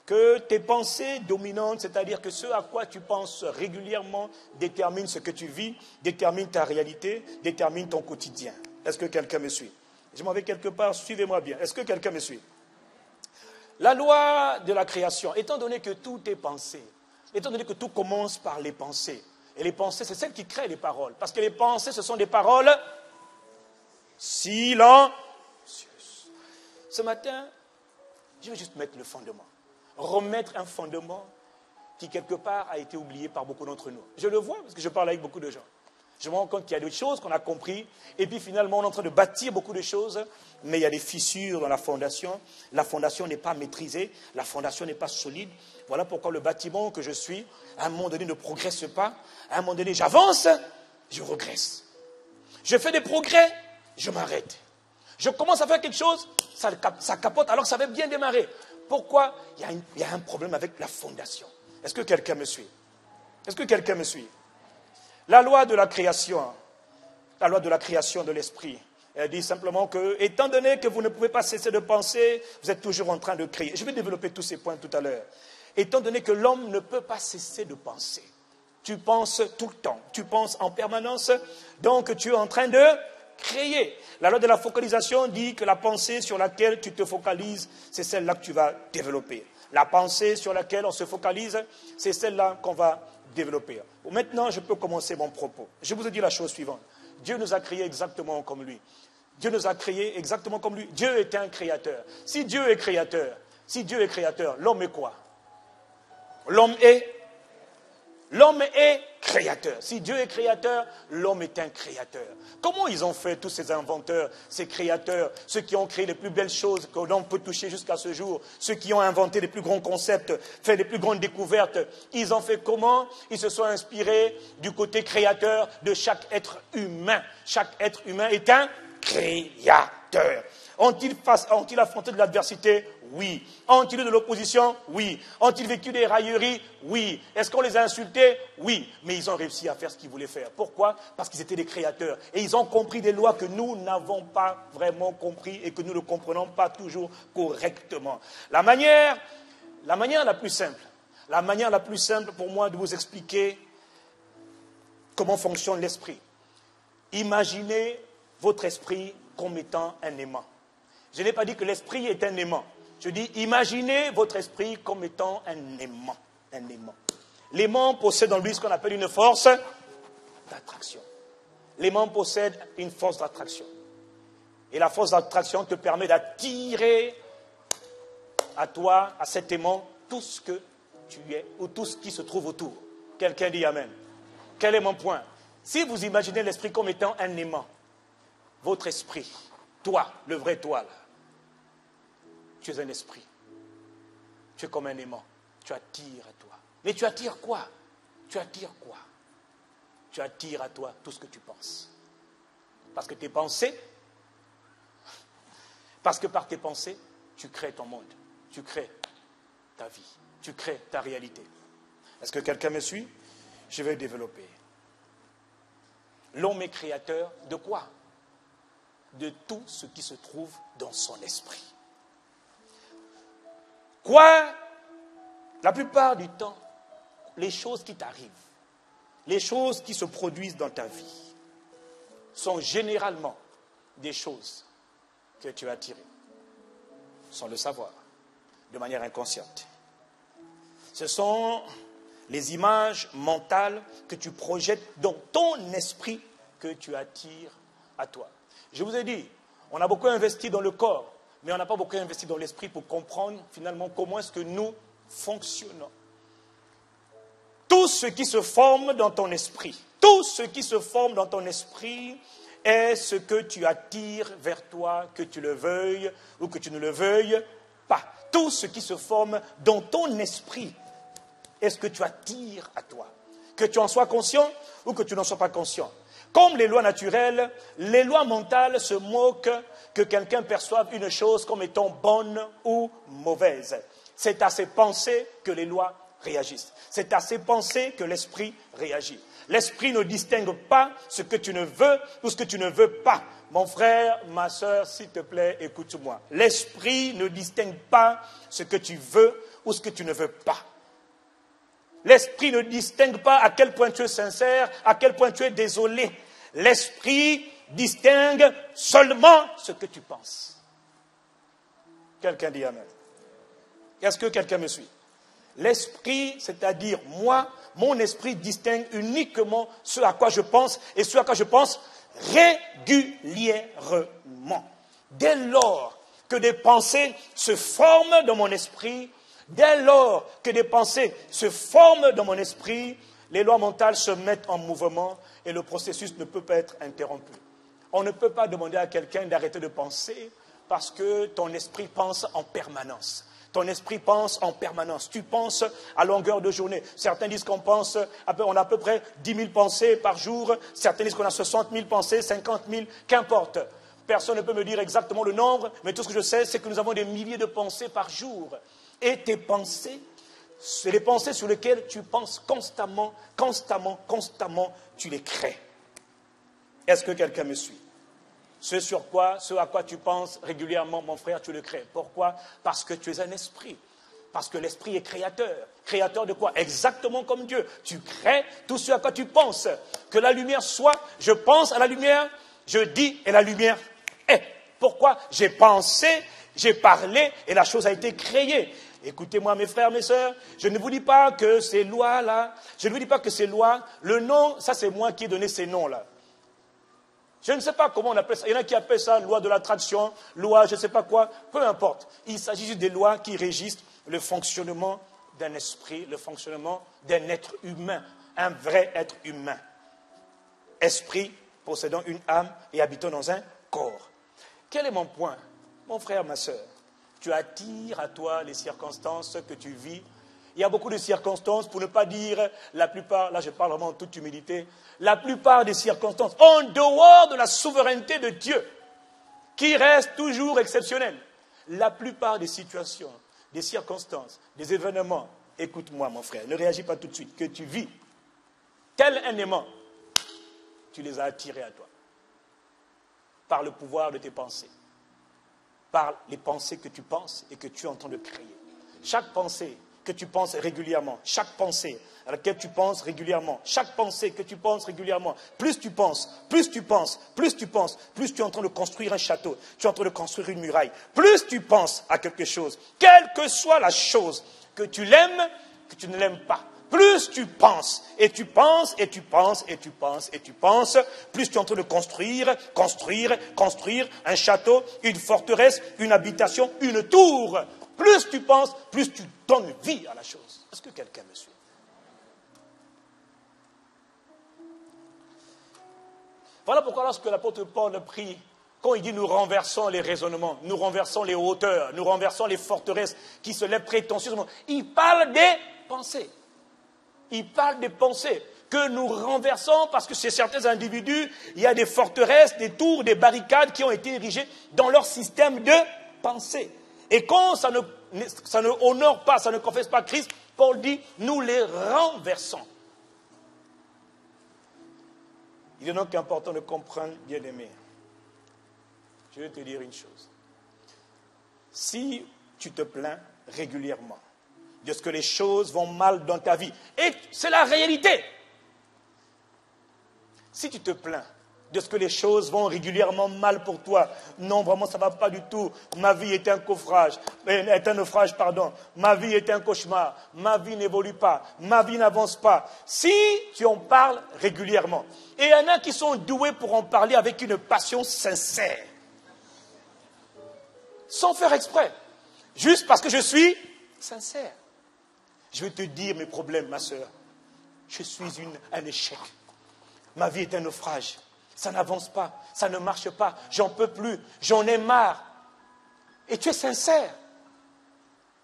que tes pensées dominantes, c'est-à-dire que ce à quoi tu penses régulièrement, détermine ce que tu vis, détermine ta réalité, détermine ton quotidien. Est-ce que quelqu'un me suit? Je m'en vais quelque part, suivez-moi bien. Est-ce que quelqu'un me suit? La loi de la création, étant donné que tout est pensé, étant donné que tout commence par les pensées, et les pensées, c'est celles qui créent les paroles, parce que les pensées, ce sont des paroles silencieuses. Ce matin, je vais juste mettre le fondement remettre un fondement qui, quelque part, a été oublié par beaucoup d'entre nous. Je le vois parce que je parle avec beaucoup de gens. Je me rends compte qu'il y a des choses qu'on a compris, et puis finalement, on est en train de bâtir beaucoup de choses, mais il y a des fissures dans la fondation. La fondation n'est pas maîtrisée, la fondation n'est pas solide. Voilà pourquoi le bâtiment que je suis, à un moment donné, ne progresse pas. À un moment donné, j'avance, je regresse. Je fais des progrès, je m'arrête. Je commence à faire quelque chose, ça, ça capote alors que ça avait bien démarré. Pourquoi il y, a un problème avec la fondation. Est-ce que quelqu'un me suit Est-ce que quelqu'un me suit La loi de la création, la loi de la création de l'esprit, elle dit simplement que, étant donné que vous ne pouvez pas cesser de penser, vous êtes toujours en train de créer. Je vais développer tous ces points tout à l'heure. Étant donné que l'homme ne peut pas cesser de penser, tu penses tout le temps, tu penses en permanence, donc tu es en train de créer. La loi de la focalisation dit que la pensée sur laquelle tu te focalises, c'est celle-là que tu vas développer. La pensée sur laquelle on se focalise, c'est celle-là qu'on va développer. Maintenant, je peux commencer mon propos. Je vous ai dit la chose suivante. Dieu nous a créés exactement comme lui. Dieu nous a créés exactement comme lui. Dieu est un créateur. Si Dieu est créateur, si Dieu est créateur, l'homme est quoi? L'homme est L'homme est créateur. Si Dieu est créateur, l'homme est un créateur. Comment ils ont fait tous ces inventeurs, ces créateurs, ceux qui ont créé les plus belles choses que l'homme peut toucher jusqu'à ce jour, ceux qui ont inventé les plus grands concepts, fait les plus grandes découvertes, ils ont fait comment? Ils se sont inspirés du côté créateur de chaque être humain. Chaque être humain est un créateur. Ont-ils affronté de l'adversité? Oui. Ont-ils eu de l'opposition? Oui. Ont-ils vécu des railleries? Oui. Est-ce qu'on les a insultés? Oui. Mais ils ont réussi à faire ce qu'ils voulaient faire. Pourquoi? Parce qu'ils étaient des créateurs. Et ils ont compris des lois que nous n'avons pas vraiment compris et que nous ne comprenons pas toujours correctement. La manière, la manière la plus simple, la manière la plus simple pour moi de vous expliquer comment fonctionne l'esprit. Imaginez votre esprit comme étant un aimant. Je n'ai pas dit que l'esprit est un aimant. Je dis, imaginez votre esprit comme étant un aimant. Un aimant. L'aimant possède en lui ce qu'on appelle une force d'attraction. L'aimant possède une force d'attraction. Et la force d'attraction te permet d'attirer à toi, à cet aimant, tout ce que tu es ou tout ce qui se trouve autour. Quelqu'un dit Amen. Quel est mon point? Si vous imaginez l'esprit comme étant un aimant, votre esprit, toi, le vrai toi, là, tu es un esprit. Tu es comme un aimant. Tu attires à toi. Mais tu attires quoi? Tu attires quoi? Tu attires à toi tout ce que tu penses. Parce que tes pensées, parce que par tes pensées, tu crées ton monde. Tu crées ta vie. Tu crées ta réalité. Est-ce que quelqu'un me suit? Je vais développer. L'homme est créateur de quoi? De tout ce qui se trouve dans son esprit. Quoi? La plupart du temps, les choses qui t'arrivent, les choses qui se produisent dans ta vie, sont généralement des choses que tu as tirées, sans le savoir, de manière inconsciente. Ce sont les images mentales que tu projettes dans ton esprit que tu attires à toi. Je vous ai dit, on a beaucoup investi dans le corps, mais on n'a pas beaucoup investi dans l'esprit pour comprendre finalement comment est-ce que nous fonctionnons. Tout ce qui se forme dans ton esprit, tout ce qui se forme dans ton esprit est ce que tu attires vers toi, que tu le veuilles ou que tu ne le veuilles pas. Tout ce qui se forme dans ton esprit est ce que tu attires à toi. Que tu en sois conscient ou que tu n'en sois pas conscient. Comme les lois naturelles, les lois mentales se moquent que quelqu'un perçoive une chose comme étant bonne ou mauvaise. C'est à ses pensées que les lois réagissent. C'est à ses pensées que l'esprit réagit. L'esprit ne distingue pas ce que tu ne veux ou ce que tu ne veux pas. Mon frère, ma soeur, s'il te plaît, écoute-moi. L'esprit ne distingue pas ce que tu veux ou ce que tu ne veux pas. L'esprit ne distingue pas à quel point tu es sincère, à quel point tu es désolé. L'esprit distingue seulement ce que tu penses. Quelqu'un dit Amen. Est-ce que quelqu'un me suit? L'esprit, c'est-à-dire moi, mon esprit distingue uniquement ce à quoi je pense et ce à quoi je pense régulièrement. Dès lors que des pensées se forment dans mon esprit, dès lors que des pensées se forment dans mon esprit, les lois mentales se mettent en mouvement et le processus ne peut pas être interrompu. On ne peut pas demander à quelqu'un d'arrêter de penser parce que ton esprit pense en permanence. Ton esprit pense en permanence. Tu penses à longueur de journée. Certains disent qu'on pense, on a à peu près 10 000 pensées par jour. Certains disent qu'on a 60 000 pensées, 50 000, qu'importe. Personne ne peut me dire exactement le nombre, mais tout ce que je sais, c'est que nous avons des milliers de pensées par jour. Et tes pensées, c'est les pensées sur lesquelles tu penses constamment, constamment, constamment, tu les crées. Est-ce que quelqu'un me suit? Ce sur quoi, ce à quoi tu penses régulièrement, mon frère, tu le crées. Pourquoi? Parce que tu es un esprit. Parce que l'esprit est créateur. Créateur de quoi? Exactement comme Dieu. Tu crées tout ce à quoi tu penses. Que la lumière soit, je pense à la lumière, je dis et la lumière est. Pourquoi? J'ai pensé, j'ai parlé et la chose a été créée. Écoutez-moi, mes frères, mes sœurs, je ne vous dis pas que ces lois-là, je ne vous dis pas que ces lois, le nom, ça c'est moi qui ai donné ces noms-là. Je ne sais pas comment on appelle ça. Il y en a qui appellent ça loi de l'attraction, loi je ne sais pas quoi. Peu importe. Il s'agit des lois qui régissent le fonctionnement d'un esprit, le fonctionnement d'un être humain. un vrai être humain. Esprit possédant une âme et habitant dans un corps. Quel est mon point? Mon frère, ma soeur, tu attires à toi les circonstances que tu vis. Il y a beaucoup de circonstances, pour ne pas dire la plupart, là je parle vraiment en toute humilité, la plupart des circonstances en dehors de la souveraineté de Dieu, qui reste toujours exceptionnelle. La plupart des situations, des circonstances, des événements, écoute-moi mon frère, ne réagis pas tout de suite, que tu vis, tel un aimant, tu les as attirés à toi par le pouvoir de tes pensées, par les pensées que tu penses et que tu es en train de créer. Chaque pensée que tu penses régulièrement, chaque pensée à laquelle tu penses régulièrement, chaque pensée que tu penses régulièrement, plus tu penses, plus tu penses, plus tu penses, plus tu es en train de construire un château, tu es en train de construire une muraille, plus tu penses à quelque chose, quelle que soit la chose, que tu l'aimes, que tu ne l'aimes pas, plus tu penses, et tu penses, et tu penses, et tu penses, et tu penses, plus tu es en train de construire, construire, construire un château, une forteresse, une habitation, une tour. Plus tu penses, plus tu donnes vie à la chose. Est-ce que quelqu'un me suit? Voilà pourquoi lorsque l'apôtre Paul prie, quand il dit nous renversons les raisonnements, nous renversons les hauteurs, nous renversons les forteresses qui se lèvent prétentieusement, il parle des pensées. Il parle des pensées que nous renversons parce que chez certains individus, il y a des forteresses, des tours, des barricades qui ont été érigées dans leur système de pensée. Et quand ça ne, honore pas, ça ne confesse pas Christ, Paul dit, nous les renversons. Il est donc important de comprendre, bien aimé. Je vais te dire une chose. Si tu te plains régulièrement de ce que les choses vont mal dans ta vie, et c'est la réalité. Si tu te plains de ce que les choses vont régulièrement mal pour toi. Non, vraiment, ça ne va pas du tout. Ma vie est un coffrage, euh, est un naufrage, pardon. Ma vie est un cauchemar. Ma vie n'évolue pas. Ma vie n'avance pas. Si tu en parles régulièrement, et il y en a qui sont doués pour en parler avec une passion sincère, sans faire exprès, juste parce que je suis sincère. Je vais te dire mes problèmes, ma soeur. Je suis un échec. Ma vie est un naufrage ça n'avance pas, ça ne marche pas, j'en peux plus, j'en ai marre. Et tu es sincère.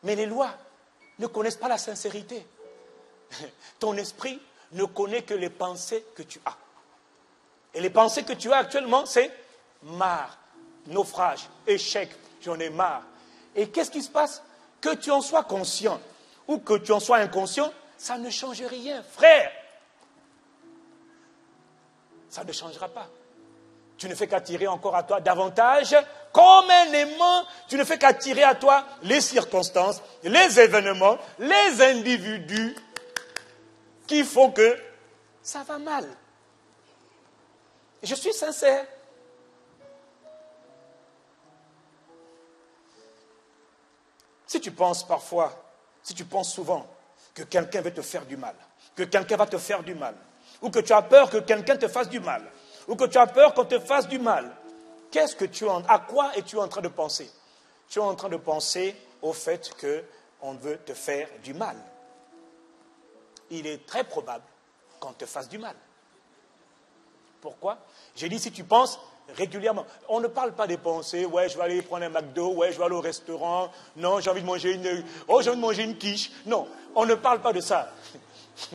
Mais les lois ne connaissent pas la sincérité. Ton esprit ne connaît que les pensées que tu as. Et les pensées que tu as actuellement, c'est marre, naufrage, échec, j'en ai marre. Et qu'est-ce qui se passe? Que tu en sois conscient ou que tu en sois inconscient, ça ne change rien, frère ça ne changera pas. Tu ne fais qu'attirer encore à toi davantage, comme un aimant, tu ne fais qu'attirer à toi les circonstances, les événements, les individus qui font que ça va mal. je suis sincère. Si tu penses parfois, si tu penses souvent que quelqu'un veut te faire du mal, que quelqu'un va te faire du mal, ou que tu as peur que quelqu'un te fasse du mal, ou que tu as peur qu'on te fasse du mal, qu'est-ce que tu en, à quoi es-tu en train de penser? Tu es en train de penser au fait qu'on veut te faire du mal. Il est très probable qu'on te fasse du mal. Pourquoi? J'ai dit si tu penses régulièrement. On ne parle pas des pensées, ouais, je vais aller prendre un McDo, ouais, je vais aller au restaurant, non, j'ai envie de manger une, oh, j'ai envie de manger une quiche. Non, on ne parle pas de ça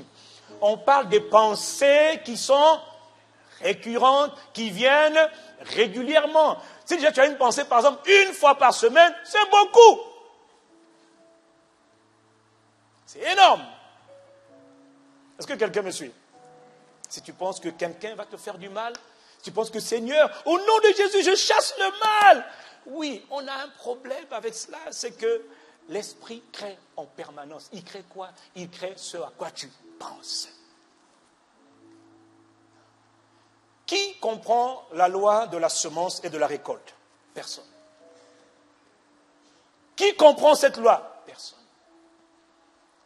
on parle des pensées qui sont récurrentes, qui viennent régulièrement. Si déjà tu as une pensée, par exemple, une fois par semaine, c'est beaucoup. C'est énorme. Est-ce que quelqu'un me suit? Si tu penses que quelqu'un va te faire du mal, si tu penses que Seigneur, au nom de Jésus, je chasse le mal. Oui, on a un problème avec cela, c'est que l'esprit crée en permanence. Il crée quoi? Il crée ce à quoi tu Qui comprend la loi de la semence et de la récolte? Personne. Qui comprend cette loi? Personne.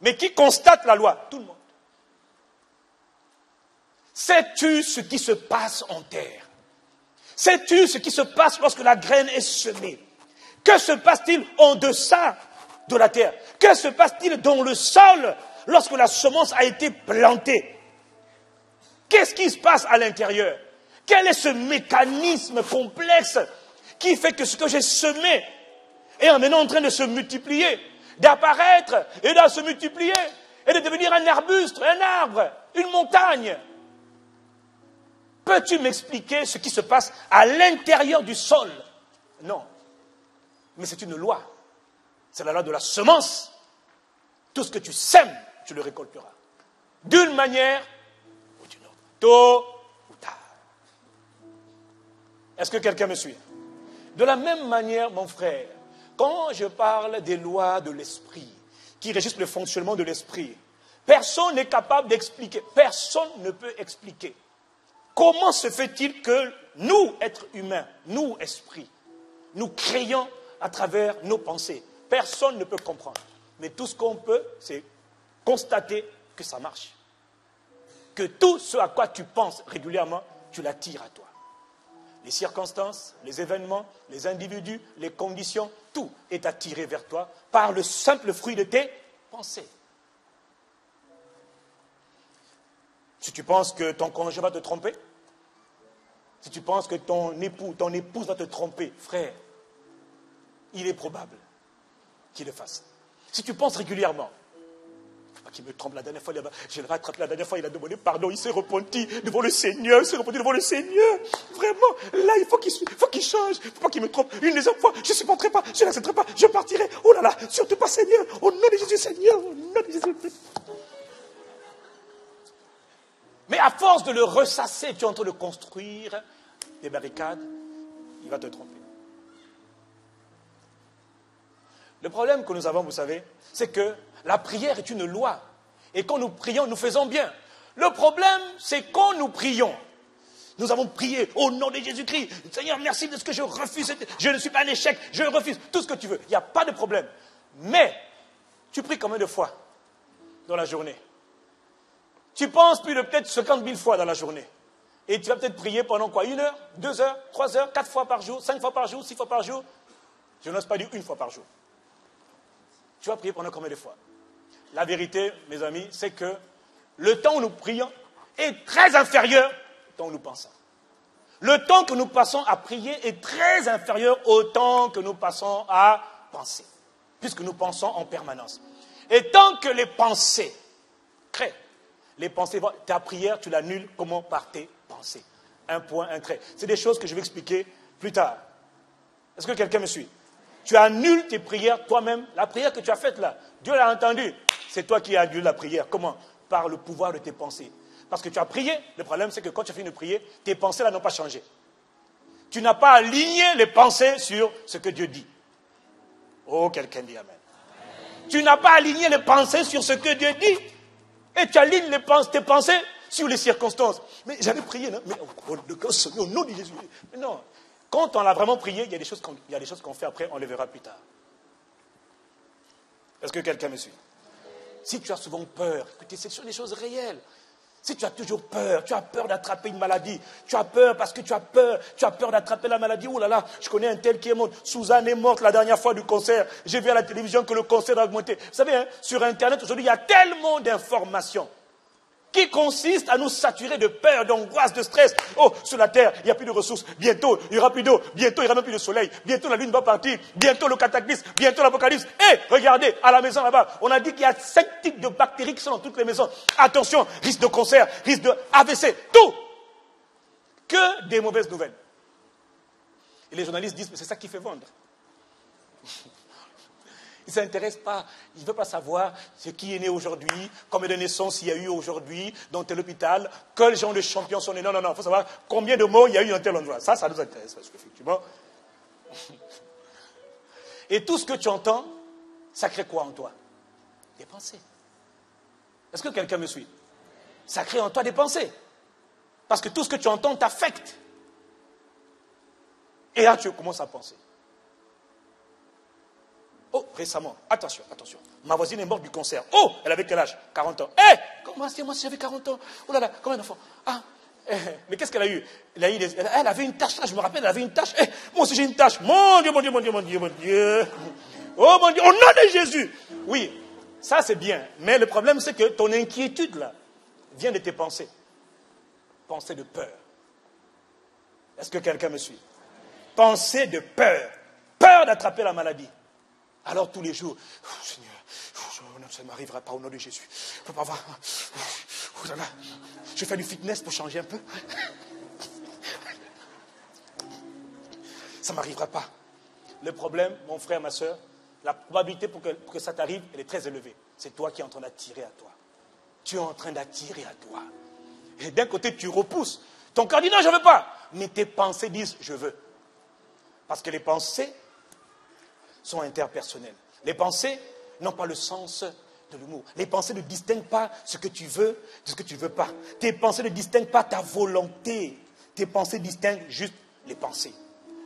Mais qui constate la loi? Tout le monde. Sais-tu ce qui se passe en terre? Sais-tu ce qui se passe lorsque la graine est semée? Que se passe-t-il en deçà de la terre? Que se passe-t-il dans le sol lorsque la semence a été plantée. Qu'est-ce qui se passe à l'intérieur? Quel est ce mécanisme complexe qui fait que ce que j'ai semé est maintenant en train de se multiplier, d'apparaître et de se multiplier et de devenir un arbuste, un arbre, une montagne? Peux-tu m'expliquer ce qui se passe à l'intérieur du sol? Non. Mais c'est une loi. C'est la loi de la semence. Tout ce que tu sèmes, tu le récolteras. D'une manière ou d'une autre. Tôt ou tard. Est-ce que quelqu'un me suit? De la même manière, mon frère, quand je parle des lois de l'esprit, qui régissent le fonctionnement de l'esprit, personne n'est capable d'expliquer. Personne ne peut expliquer Comment se fait-il que nous, êtres humains, nous, esprits, nous créons à travers nos pensées Personne ne peut comprendre. Mais tout ce qu'on peut, c'est constater que ça marche. Que tout ce à quoi tu penses régulièrement, tu l'attires à toi. Les circonstances, les événements, les individus, les conditions, tout est attiré vers toi par le simple fruit de tes pensées. Si tu penses que ton conjoint va te tromper, si tu penses que ton époux, ton épouse va te tromper, frère, il est probable qu'il le fasse. Si tu penses régulièrement, qu'il me trompe la dernière fois, je le rattrape la dernière fois, il a demandé pardon, il s'est repenti devant le Seigneur, il s'est repenti devant le Seigneur. Vraiment, là, il faut qu'il qu'il change, il ne faut pas qu'il me trompe. Une deuxième fois, je ne supporterai pas, je n'accepterai pas, je partirai. Oh là là, surtout pas Seigneur, au nom de Jésus, Seigneur, au nom de Jésus. Mais à force de le ressasser, tu es en train de construire des barricades, il va te tromper. Le problème que nous avons, vous savez, c'est que la prière est une loi. Et quand nous prions, nous faisons bien. Le problème, c'est quand nous prions. Nous avons prié au nom de Jésus-Christ. Seigneur, merci de ce que je refuse. Je ne suis pas un échec. Je refuse tout ce que tu veux. Il n'y a pas de problème. Mais, tu pries combien de fois dans la journée? Tu penses plus de peut-être 50 000 fois dans la journée. Et tu vas peut-être prier pendant quoi? Une heure Deux heures Trois heures Quatre fois par jour Cinq fois par jour Six fois par jour? Je n'ose pas dire une fois par jour. Tu vas prier pendant combien de fois? La vérité, mes amis, c'est que le temps où nous prions est très inférieur au temps où nous pensons. Le temps que nous passons à prier est très inférieur au temps que nous passons à penser, puisque nous pensons en permanence. Et tant que les pensées créent les pensées, ta prière, tu l'annules comment Par tes pensées. Un point, un trait. C'est des choses que je vais expliquer plus tard. Est-ce que quelqu'un me suit? Tu annules tes prières toi-même. La prière que tu as faite là, Dieu l'a entendue. C'est toi qui as annulé la prière. Comment? Par le pouvoir de tes pensées. Parce que tu as prié. Le problème, c'est que quand tu as fini de prier, tes pensées là n'ont pas changé. Tu n'as pas aligné les pensées sur ce que Dieu dit. Oh, quelqu'un dit Amen. Tu n'as pas aligné les pensées sur ce que Dieu dit. Et tu alignes tes pensées sur les circonstances. Mais j'avais prié, non Mais au nom de Jésus. Mais non. Quand on a vraiment prié, il y a des choses qu'on fait après, on les verra plus tard. Est-ce que quelqu'un me suit? Si tu as souvent peur, écoutez, ce sont des choses réelles. Si tu as toujours peur, tu as peur d'attraper une maladie, tu as peur parce que tu as peur, tu as peur d'attraper la maladie, oh là là, je connais un tel qui est mort, Suzanne est morte la dernière fois du concert, j'ai vu à la télévision que le concert a augmenté. Vous savez, hein, sur Internet aujourd'hui, il y a tellement d'informations qui consiste à nous saturer de peur, d'angoisse, de stress. Oh, sur la terre, il n'y a plus de ressources. Bientôt, il n'y aura plus d'eau. Bientôt, il n'y aura même plus de soleil. Bientôt, la lune va partir. Bientôt, le cataclysme. Bientôt, l'apocalypse. Et regardez, à la maison là-bas, on a dit qu'il y a cinq types de bactéries qui sont dans toutes les maisons. Attention, risque de cancer, risque de AVC, tout. Que des mauvaises nouvelles. Et les journalistes disent, mais c'est ça qui fait vendre. Il ne s'intéresse pas. Il ne veut pas savoir ce qui est né aujourd'hui, combien de naissances il y a eu aujourd'hui dans tel hôpital, quel genre de champions sont nés. Non, non, non. Il faut savoir combien de morts il y a eu dans tel endroit. Ça, ça nous intéresse parce qu'effectivement. Et tout ce que tu entends, ça crée quoi en toi? Des pensées. Est-ce que quelqu'un me suit? Ça crée en toi des pensées. Parce que tout ce que tu entends t'affecte. Et là, tu commences à penser. Oh, récemment, attention, attention. Ma voisine est morte du cancer. Oh, elle avait quel âge? 40 ans. Eh, comment c'est moi si j'avais 40 ans? Oh là là, combien d'enfants Ah, eh, mais qu'est-ce qu'elle a eu? Elle, a eu elle avait une tâche là, je me rappelle, elle avait une tâche. Eh, moi aussi j'ai une tâche. Mon Dieu, mon Dieu, mon Dieu, mon Dieu, mon Dieu. Oh mon Dieu, au nom de Jésus. Oui, ça c'est bien. Mais le problème c'est que ton inquiétude là vient de tes pensées. Pensée de peur. Est-ce que quelqu'un me suit? Pensée de peur. Peur d'attraper la maladie. Alors tous les jours, Seigneur, ça ne m'arrivera pas au nom de Jésus. Je peux pas voir. Je fais du fitness pour changer un peu. Ça ne m'arrivera pas. Le problème, mon frère, ma soeur, la probabilité pour que, pour que ça t'arrive, elle est très élevée. C'est toi qui es en train d'attirer à toi. Tu es en train d'attirer à toi. Et d'un côté, tu repousses. Ton cœur dit non, je ne veux pas. Mais tes pensées disent je veux. Parce que les pensées sont interpersonnelles. Les pensées n'ont pas le sens de l'humour. Les pensées ne distinguent pas ce que tu veux de ce que tu ne veux pas. Tes pensées ne distinguent pas ta volonté. Tes pensées distinguent juste les pensées.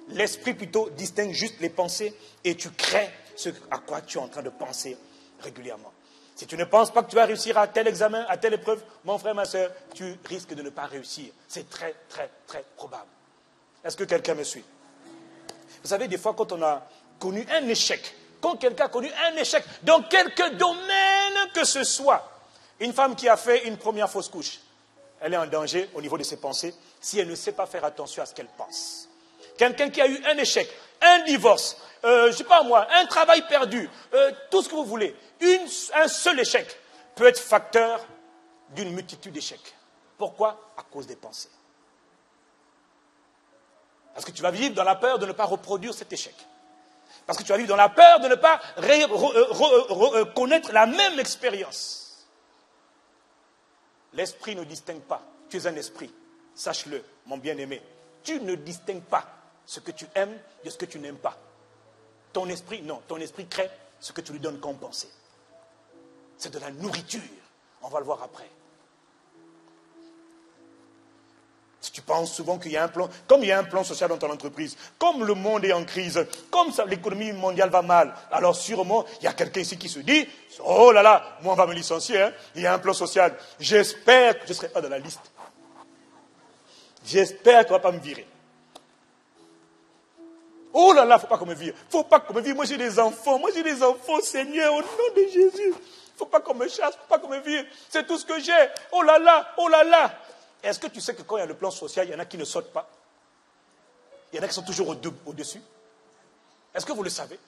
L'esprit plutôt distingue juste les pensées et tu crées ce à quoi tu es en train de penser régulièrement. Si tu ne penses pas que tu vas réussir à tel examen, à telle épreuve, mon frère, ma soeur, tu risques de ne pas réussir. C'est très, très, très probable. Est-ce que quelqu'un me suit? Vous savez, des fois, quand on a connu un échec, quand quelqu'un a connu un échec dans quelque domaine que ce soit, une femme qui a fait une première fausse couche, elle est en danger au niveau de ses pensées si elle ne sait pas faire attention à ce qu'elle pense. Quelqu'un qui a eu un échec, un divorce, euh, je ne sais pas moi, un travail perdu, euh, tout ce que vous voulez, un seul échec peut être facteur d'une multitude d'échecs. Pourquoi? À cause des pensées. Parce que tu vas vivre dans la peur de ne pas reproduire cet échec. Parce que tu vas vivre dans la peur de ne pas euh, connaître la même expérience. L'esprit ne distingue pas. Tu es un esprit. Sache-le, mon bien-aimé. Tu ne distingues pas ce que tu aimes de ce que tu n'aimes pas. Ton esprit, non, ton esprit crée ce que tu lui donnes comme pensée. C'est de la nourriture. On va le voir après. Tu penses souvent qu'il y a un plan, comme il y a un plan social dans ton entreprise, comme le monde est en crise, comme l'économie mondiale va mal, alors sûrement, il y a quelqu'un ici qui se dit, oh là là, moi on va me licencier, hein. il y a un plan social. J'espère que je ne serai pas dans la liste. J'espère qu'on ne va pas me virer. Oh là là, il ne faut pas qu'on me vire. Il ne faut pas qu'on me vire. Moi, j'ai des enfants. Moi, j'ai des enfants, Seigneur, au nom de Jésus. Il ne faut pas qu'on me chasse. Il ne faut pas qu'on me vire. C'est tout ce que j'ai. Oh là là, oh là là. Est-ce que tu sais que quand il y a le plan social, il y en a qui ne sautent pas? Il y en a qui sont toujours au-dessus Est-ce que vous le savez?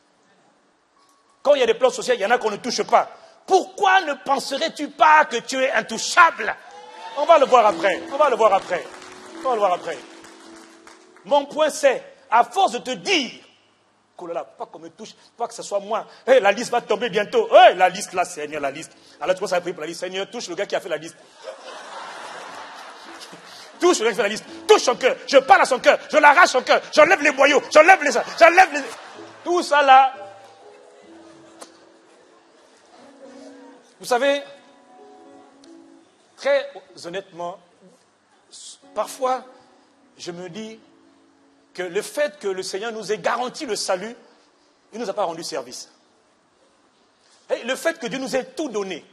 Quand il y a des plans sociaux, il y en a qu'on ne touche pas. Pourquoi ne penserais-tu pas que tu es intouchable? On va le voir après. On va le voir après. On va le voir après. Mon point c'est, à force de te dire, oh pas qu'on me touche, pas que ce soit moi. Hey, la liste va tomber bientôt. Hey, la liste là, Seigneur, la liste. Alors tu vois, ça a pris pour la liste. Seigneur, touche le gars qui a fait la liste. Touche le gars qui a fait la liste. Touche son cœur. Je parle à son cœur. Je l'arrache son cœur. J'enlève les boyaux. J'enlève les. J'enlève. Tout ça là. Vous savez, très honnêtement, parfois, je me dis, que le fait que le Seigneur nous ait garanti le salut, il ne nous a pas rendu service. Le fait que Dieu nous ait tout donné,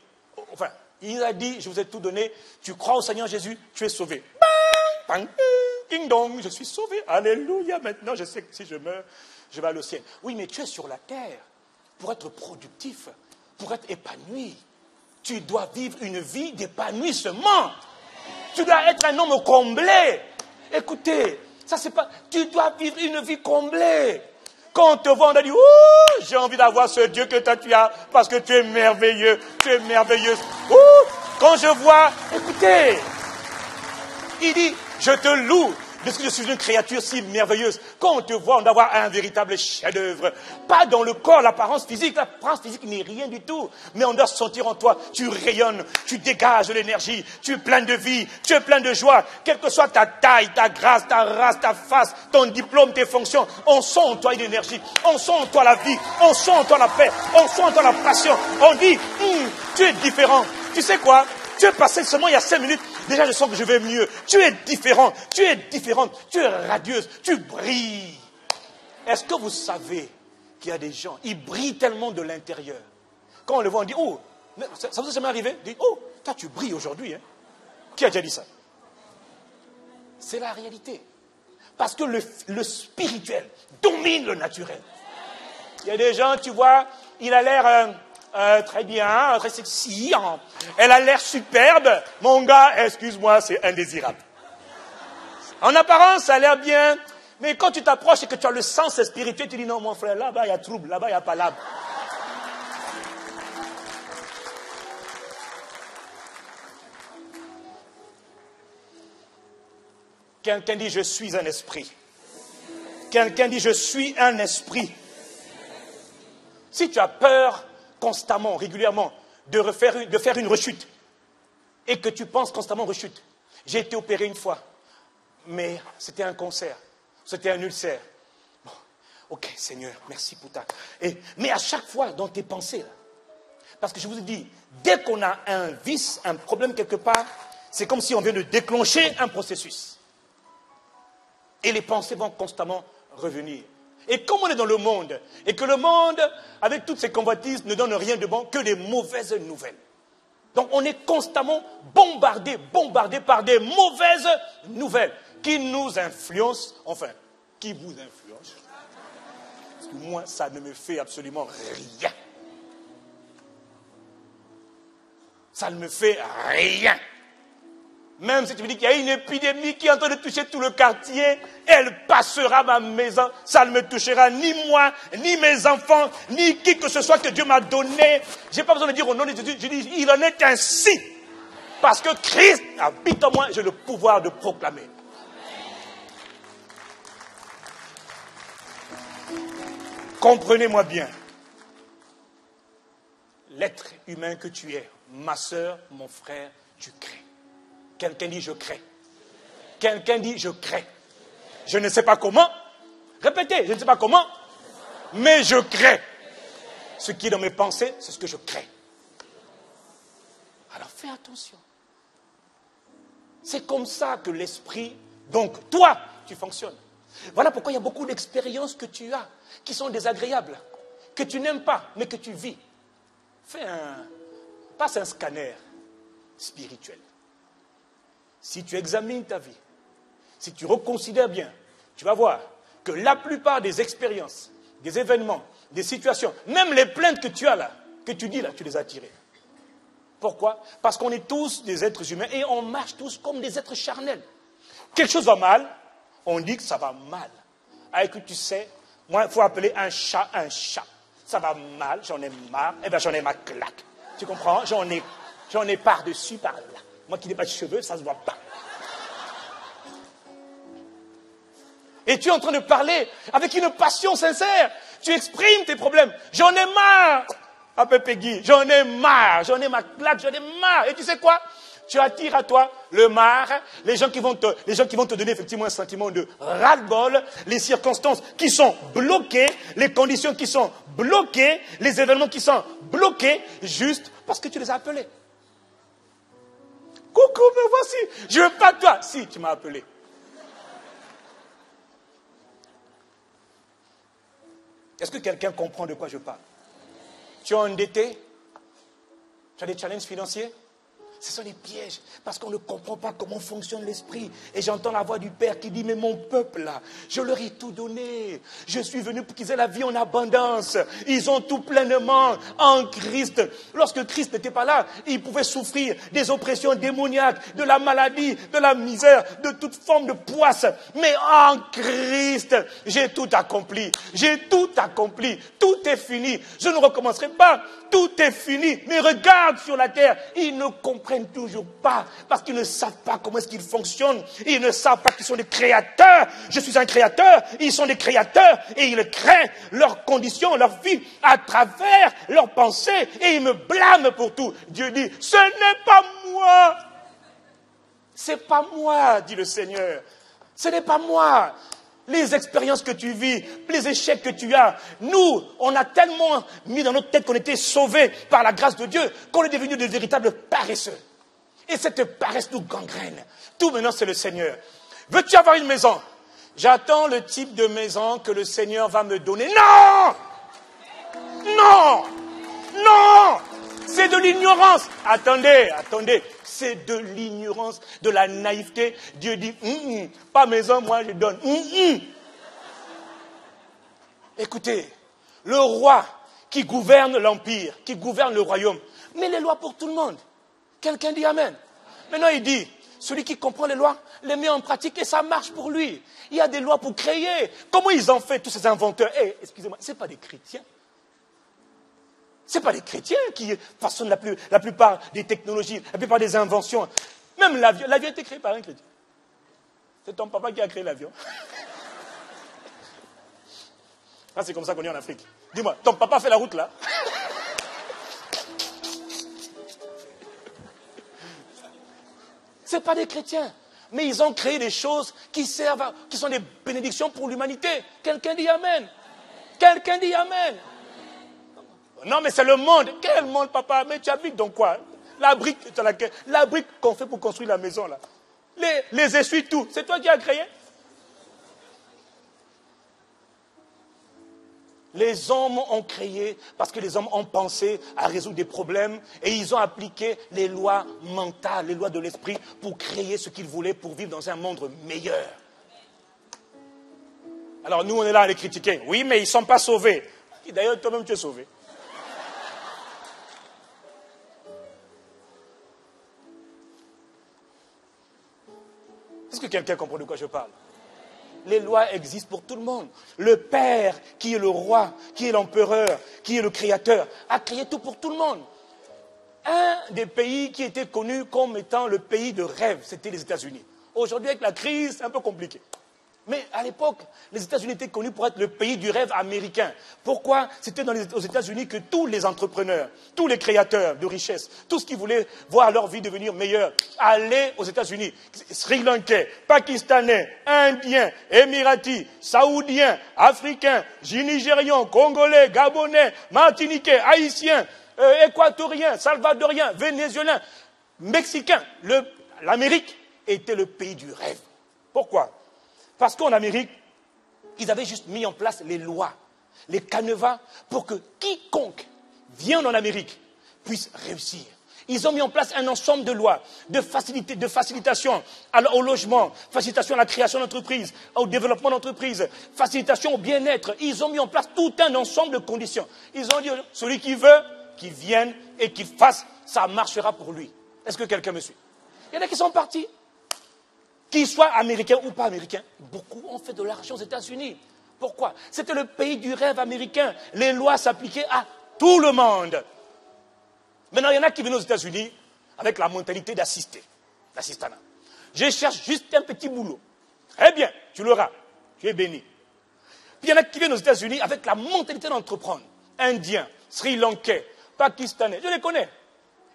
enfin, il a dit, je vous ai tout donné, tu crois au Seigneur Jésus, tu es sauvé. Je suis sauvé. Alléluia, maintenant je sais que si je meurs, je vais aller au ciel. Oui, mais tu es sur la terre pour être productif, pour être épanoui. Tu dois vivre une vie d'épanouissement. Tu dois être un homme comblé. Écoutez, ça, c'est pas. Tu dois vivre une vie comblée. Quand on te voit, on a dit Ouh, j'ai envie d'avoir ce Dieu que toi tu as parce que tu es merveilleux. Tu es merveilleuse. Ouh, quand je vois, écoutez, il dit Je te loue parce que je suis une créature si merveilleuse. Quand on te voit, on doit avoir un véritable chef-d'œuvre. Pas dans le corps, l'apparence physique. L'apparence physique n'est rien du tout. Mais on doit sentir en toi, tu rayonnes, tu dégages l'énergie, tu es plein de vie, tu es plein de joie. Quelle que soit ta taille, ta grâce, ta race, ta face, ton diplôme, tes fonctions, on sent en toi une énergie. On sent en toi la vie. On sent en toi la paix. On sent en toi la passion. On dit, hum, tu es différent. Tu sais quoi? Tu es passé seulement il y a cinq minutes. Déjà, je sens que je vais mieux. Tu es différent. Tu es différente. Tu es radieuse. Tu brilles. Est-ce que vous savez qu'il y a des gens, ils brillent tellement de l'intérieur? Quand on le voit, on dit, oh, ça, vous est jamais arrivé? Dit, oh, toi, tu brilles aujourd'hui. Hein. Qui a déjà dit ça? C'est la réalité. Parce que le, le spirituel domine le naturel. Il y a des gens, tu vois, il a l'air... Euh, euh, très bien, très sexy, hein. elle a l'air superbe. Mon gars, excuse-moi, c'est indésirable. En apparence, ça a l'air bien, mais quand tu t'approches et que tu as le sens spirituel, tu dis non, mon frère, là-bas il y a trouble, là-bas il n'y a pas l'âme. Quelqu'un dit je suis un esprit. Quelqu'un dit je suis un esprit. Si tu as peur constamment, régulièrement, de, faire une rechute, et que tu penses constamment rechute, j'ai été opéré une fois, mais c'était un concert, c'était un ulcère. ok, Seigneur, merci pour ta. Mais à chaque fois dans tes pensées, parce que je vous ai dit, dès qu'on a un vice, un problème quelque part, c'est comme si on vient de déclencher un processus. Et les pensées vont constamment revenir. Et comme on est dans le monde, et que le monde, avec toutes ses convoitises, ne donne rien de bon que des mauvaises nouvelles. Donc on est constamment bombardé, bombardé par des mauvaises nouvelles qui nous influencent, enfin, qui vous influencent. Parce que moi, ça ne me fait absolument rien. Ça ne me fait rien. Même si tu me dis qu'il y a une épidémie qui est en train de toucher tout le quartier, elle passera ma maison. Ça ne me touchera ni moi, ni mes enfants, ni qui que ce soit que Dieu m'a donné. Je n'ai pas besoin de dire au nom de Jésus. Je dis, il en est ainsi. Parce que Christ habite en moi, j'ai le pouvoir de proclamer. Comprenez-moi bien. L'être humain que tu es, ma soeur, mon frère, tu crées. Quelqu'un dit je crée. Quelqu'un dit je crée. Je ne sais pas comment. Répétez, je ne sais pas comment. Mais je crée. Ce qui est dans mes pensées, c'est ce que je crée. Alors fais attention. C'est comme ça que l'esprit, donc toi, tu fonctionnes. Voilà pourquoi il y a beaucoup d'expériences que tu as qui sont désagréables, que tu n'aimes pas, mais que tu vis. Fais un, passe un scanner spirituel. Si tu examines ta vie, si tu reconsidères bien, tu vas voir que la plupart des expériences, des événements, des situations, même les plaintes que tu as là, que tu dis là, tu les as tirées. Pourquoi? Parce qu'on est tous des êtres humains et on marche tous comme des êtres charnels. Quelque chose va mal, on dit que ça va mal. Ah, écoute, tu sais, moi, il faut appeler un chat un chat. Ça va mal, j'en ai marre, eh bien j'en ai ma claque. Tu comprends? J'en ai, j'en ai par-dessus, par-là. Moi qui n'ai pas de cheveux, ça ne se voit pas. Et tu es en train de parler avec une passion sincère. Tu exprimes tes problèmes. J'en ai marre. Appelle Peggy. J'en ai marre. J'en ai ma. J'en ai marre. Et tu sais quoi? Tu attires à toi le marre, les gens qui vont te, les gens qui vont te donner effectivement un sentiment de ras-le-bol, les circonstances qui sont bloquées, les conditions qui sont bloquées, les événements qui sont bloqués, juste parce que tu les as appelés. Coucou, me voici. Je veux pas toi. Si, tu m'as appelé. Est-ce que quelqu'un comprend de quoi je parle? Tu es endetté? Tu as des challenges financiers? Ce sont des pièges, parce qu'on ne comprend pas comment fonctionne l'esprit. Et j'entends la voix du Père qui dit, mais mon peuple, je leur ai tout donné. Je suis venu pour qu'ils aient la vie en abondance. Ils ont tout pleinement en Christ. Lorsque Christ n'était pas là, ils pouvaient souffrir des oppressions démoniaques, de la maladie, de la misère, de toute forme de poisse. Mais en Christ, j'ai tout accompli. J'ai tout accompli. Tout est fini. Je ne recommencerai pas. Tout est fini. Mais regarde sur la terre. Ils ne comprennent comprennent toujours pas parce qu'ils ne savent pas comment est-ce qu'ils fonctionnent. Ils ne savent pas qu'ils sont des créateurs. Je suis un créateur. Ils sont des créateurs et ils créent leurs conditions, leur vie à travers leurs pensées et ils me blâment pour tout. Dieu dit, ce n'est pas moi. C'est pas moi, dit le Seigneur. Ce n'est pas moi les expériences que tu vis, les échecs que tu as. Nous, on a tellement mis dans notre tête qu'on était sauvés par la grâce de Dieu qu'on est devenu de véritables paresseux. Et cette paresse nous gangrène. Tout maintenant, c'est le Seigneur. Veux-tu avoir une maison? J'attends le type de maison que le Seigneur va me donner. Non Non Non C'est de l'ignorance. Attendez, attendez c'est de l'ignorance, de la naïveté. Dieu dit, hum, hum, pas maison, moi je donne. Hum, Écoutez, le roi qui gouverne l'empire, qui gouverne le royaume, met les lois pour tout le monde. Quelqu'un dit Amen. Maintenant il dit, Celui qui comprend les lois les met en pratique et ça marche pour lui. Il y a des lois pour créer. Comment ils ont fait tous ces inventeurs? Eh, excusez-moi, ce pas des chrétiens. Ce pas des chrétiens qui façonnent la, plupart des technologies, la plupart des inventions. Même l'avion. L'avion a été créé par un chrétien. C'est ton papa qui a créé l'avion. Ah, c'est comme ça qu'on est en Afrique. Dis-moi, ton papa fait la route là? Ce pas des chrétiens. Mais ils ont créé des choses qui servent, qui sont des bénédictions pour l'humanité. Quelqu'un dit Amen. Quelqu'un dit Amen. Non, mais c'est le monde. Quel monde, papa? Mais tu habites dans quoi? La brique, la brique qu'on fait pour construire la maison, là. Les, les essuie-tout, c'est toi qui as créé? Les hommes ont créé parce que les hommes ont pensé à résoudre des problèmes et ils ont appliqué les lois mentales, les lois de l'esprit pour créer ce qu'ils voulaient pour vivre dans un monde meilleur. Alors nous, on est là à les critiquer. Oui, mais ils ne sont pas sauvés. D'ailleurs, toi-même, tu es sauvé. Est-ce que quelqu'un comprend de quoi je parle? Les lois existent pour tout le monde. Le Père, qui est le roi, qui est l'empereur, qui est le créateur, a créé tout pour tout le monde. Un des pays qui était connu comme étant le pays de rêve, c'était les États-Unis. Aujourd'hui, avec la crise, c'est un peu compliqué. Mais à l'époque, les États-Unis étaient connus pour être le pays du rêve américain. Pourquoi? C'était aux États-Unis que tous les entrepreneurs, tous les créateurs de richesse, tous ceux qui voulaient voir leur vie devenir meilleure, allaient aux États-Unis. Sri Lankais, Pakistanais, Indiens, Émiratis, Saoudiens, Africains, Nigérians, Congolais, Gabonais, Martiniquais, Haïtiens, euh, Équatoriens, Salvadoriens, Vénézuéliens, Mexicains. L'Amérique était le pays du rêve. Pourquoi? Parce qu'en Amérique, ils avaient juste mis en place les lois, les canevas, pour que quiconque vient en Amérique puisse réussir. Ils ont mis en place un ensemble de lois, de, facilité, de facilitation au logement, facilitation à la création d'entreprises, au développement d'entreprises, facilitation au bien-être. Ils ont mis en place tout un ensemble de conditions. Ils ont dit, celui qui veut, qu'il vienne et qu'il fasse, ça marchera pour lui. Est-ce que quelqu'un me suit? Il y en a qui sont partis qu'ils soient américains ou pas américains, beaucoup ont fait de l'argent aux États-Unis. Pourquoi? C'était le pays du rêve américain. Les lois s'appliquaient à tout le monde. Maintenant, il y en a qui viennent aux États-Unis avec la mentalité d'assister, d'assistanat. Je cherche juste un petit boulot. Très bien, tu l'auras. Tu es béni. Puis il y en a qui viennent aux États-Unis avec la mentalité d'entreprendre. Indiens, Sri Lankais, Pakistanais, je les connais.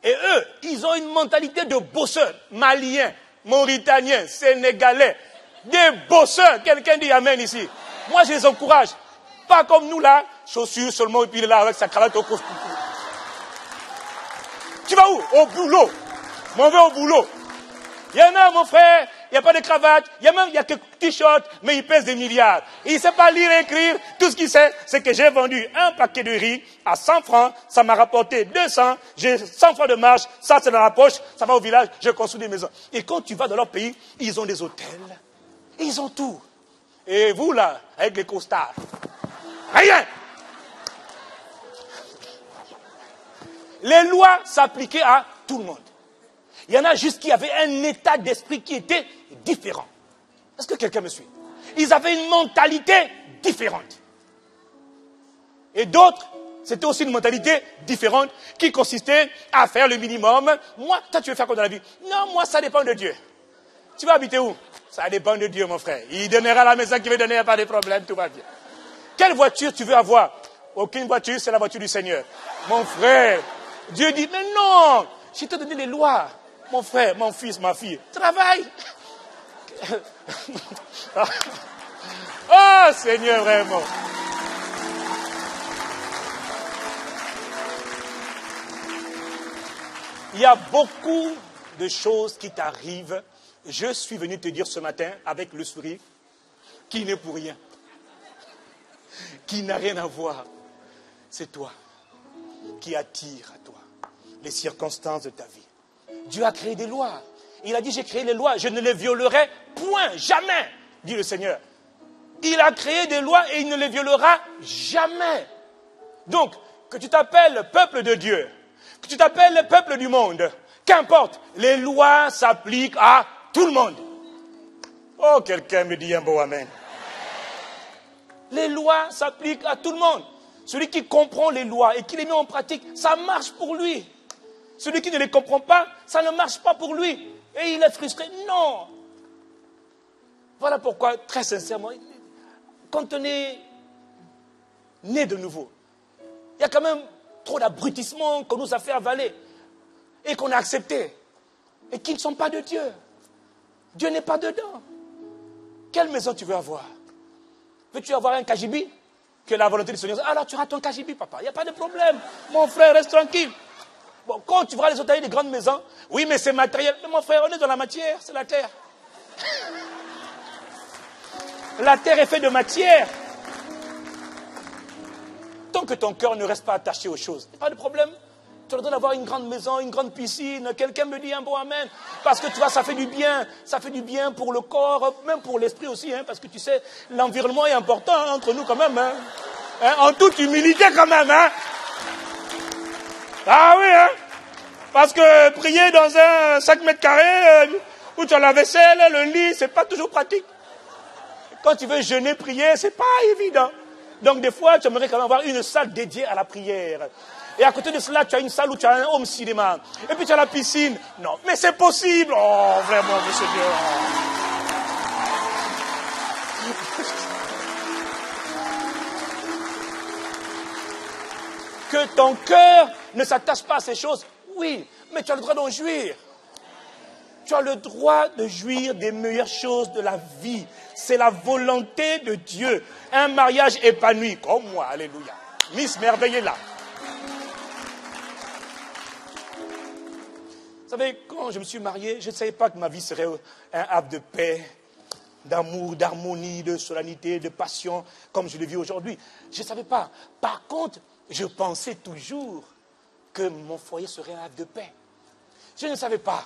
Et eux, ils ont une mentalité de bosseurs, maliens, Mauritaniens, Sénégalais, des bosseurs. Quelqu'un dit Amen ici. Moi, je les encourage. Pas comme nous là, chaussures seulement, et puis là avec sa cravate au cou. Tu vas où? Au boulot. M'en vais au boulot. Il y en a, mon frère, il n'y a pas de cravate, il y a même y a que t-shirt, mais il pèse des milliards. Il ne sait pas lire et écrire. Tout ce qu'il sait, c'est que j'ai vendu un paquet de riz à 100 francs, ça m'a rapporté 200, j'ai 100 francs de marge, ça c'est dans la poche, ça va au village, je construis des maisons. Et quand tu vas dans leur pays, ils ont des hôtels, ils ont tout. Et vous là, avec les costards, rien. Les lois s'appliquaient à tout le monde. Il y en a juste qui avaient un état d'esprit qui était différent. Est-ce que quelqu'un me suit? Ils avaient une mentalité différente. Et d'autres, c'était aussi une mentalité différente qui consistait à faire le minimum. Moi, toi, tu veux faire quoi dans la vie? Non, moi, ça dépend de Dieu. Tu vas habiter où? Ça dépend de Dieu, mon frère. Il donnera la maison qu'il veut donner, pas de problème, tout va bien. Quelle voiture tu veux avoir? Aucune voiture, c'est la voiture du Seigneur. Mon frère, Dieu dit, mais non, je t'ai donné les lois mon frère, mon fils, ma fille, travaille. Oh Seigneur, vraiment. Il y a beaucoup de choses qui t'arrivent. Je suis venu te dire ce matin, avec le sourire, qui n'est pour rien, qui n'a rien à voir. C'est toi qui attire à toi les circonstances de ta vie. Dieu a créé des lois. Il a dit, j'ai créé les lois, je ne les violerai point, jamais, dit le Seigneur. Il a créé des lois et il ne les violera jamais. Donc, que tu t'appelles peuple de Dieu, que tu t'appelles peuple du monde, Qu'importe, les lois s'appliquent à tout le monde. Oh, quelqu'un me dit un beau Amen. Les lois s'appliquent à tout le monde. Celui qui comprend les lois et qui les met en pratique, ça marche pour lui. Celui qui ne les comprend pas, ça ne marche pas pour lui. Et il est frustré. Non. Voilà pourquoi, très sincèrement, quand on est né de nouveau, il y a quand même trop d'abrutissement qu'on nous a fait avaler et qu'on a accepté et qui ne sont pas de Dieu. Dieu n'est pas dedans. Quelle maison tu veux avoir? Veux-tu avoir un kajibi? Que la volonté du Seigneur. Alors tu auras ton kajibi, papa. Il n'y a pas de problème. Mon frère, reste tranquille. Bon, quand tu vois les hôtels des grandes maisons, oui, mais c'est matériel. Mais mon frère, on est dans la matière, c'est la terre. la terre est faite de matière. Tant que ton cœur ne reste pas attaché aux choses, pas de problème. Tu droit d'avoir une grande maison, une grande piscine. Quelqu'un me dit un bon amen. Parce que tu vois, ça fait du bien. Ça fait du bien pour le corps, même pour l'esprit aussi. Hein, parce que tu sais, l'environnement est important hein, entre nous quand même. Hein. Hein, en toute humilité quand même. Ah oui, hein. Parce que prier dans un 5 mètres carrés, euh, où tu as la vaisselle, le lit, c'est pas toujours pratique. Quand tu veux jeûner, prier, c'est pas évident. Donc des fois, tu aimerais quand même avoir une salle dédiée à la prière. Et à côté de cela, tu as une salle où tu as un home cinéma. Et puis tu as la piscine. Non, mais c'est possible. Oh, vraiment, monsieur Dieu. Que ton cœur ne s'attache pas à ces choses, oui, mais tu as le droit d'en jouir. Tu as le droit de jouir des meilleures choses de la vie. C'est la volonté de Dieu. Un mariage épanoui, comme moi, alléluia. Miss Merveille est là. Vous savez, quand je me suis marié, je ne savais pas que ma vie serait un havre de paix, d'amour, d'harmonie, de solennité, de passion, comme je le vis aujourd'hui. Je ne savais pas. Par contre, je pensais toujours que mon foyer serait un havre de paix. Je ne savais pas.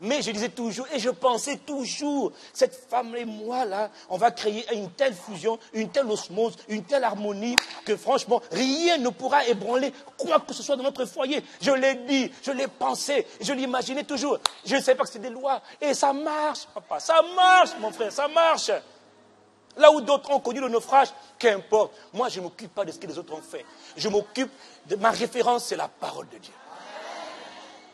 Mais je disais toujours, et je pensais toujours, cette femme et moi, là, on va créer une telle fusion, une telle osmose, une telle harmonie, que franchement, rien ne pourra ébranler quoi que ce soit dans notre foyer. Je l'ai dit, je l'ai pensé, je l'imaginais toujours. Je ne savais pas que c'était des lois. Et ça marche, papa, ça marche, mon frère, ça marche. Là où d'autres ont connu le naufrage, qu'importe. Moi, je ne m'occupe pas de ce que les autres ont fait. Je m'occupe de ma référence, c'est la parole de Dieu.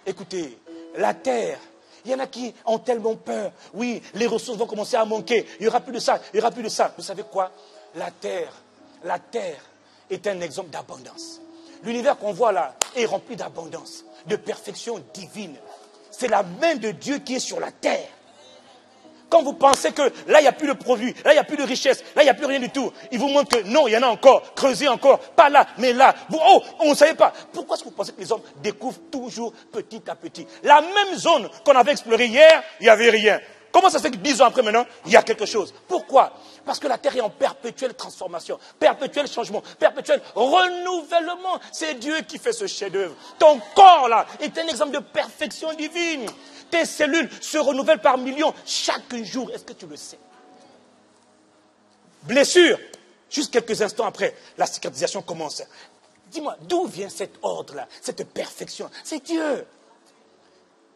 Écoutez, la terre il y en a qui ont tellement peur. Oui, les ressources vont commencer à manquer. Il n'y aura plus de ça, il n'y aura plus de ça. Vous savez quoi? La terre, la terre est un exemple d'abondance. L'univers qu'on voit là est rempli d'abondance, de perfection divine. C'est la main de Dieu qui est sur la terre. Quand vous pensez que là, il n'y a plus de produits, là, il n'y a plus de richesse, là, il n'y a plus rien du tout, il vous montre que non, il y en a encore, creusez encore, pas là, mais là. oh, on ne savait pas. Pourquoi est-ce que vous pensez que les hommes découvrent toujours petit à petit? La même zone qu'on avait explorée hier, il n'y avait rien. Comment ça fait que dix ans après maintenant, il y a quelque chose? Pourquoi? Parce que la Terre est en perpétuelle transformation, perpétuel changement, perpétuel renouvellement. C'est Dieu qui fait ce chef-d'œuvre. Ton corps, là, est un exemple de perfection divine tes cellules se renouvellent par millions chaque jour. Est-ce que tu le sais? Blessure. Juste quelques instants après, la cicatrisation commence. Dis-moi, d'où vient cet ordre-là, cette perfection? C'est Dieu.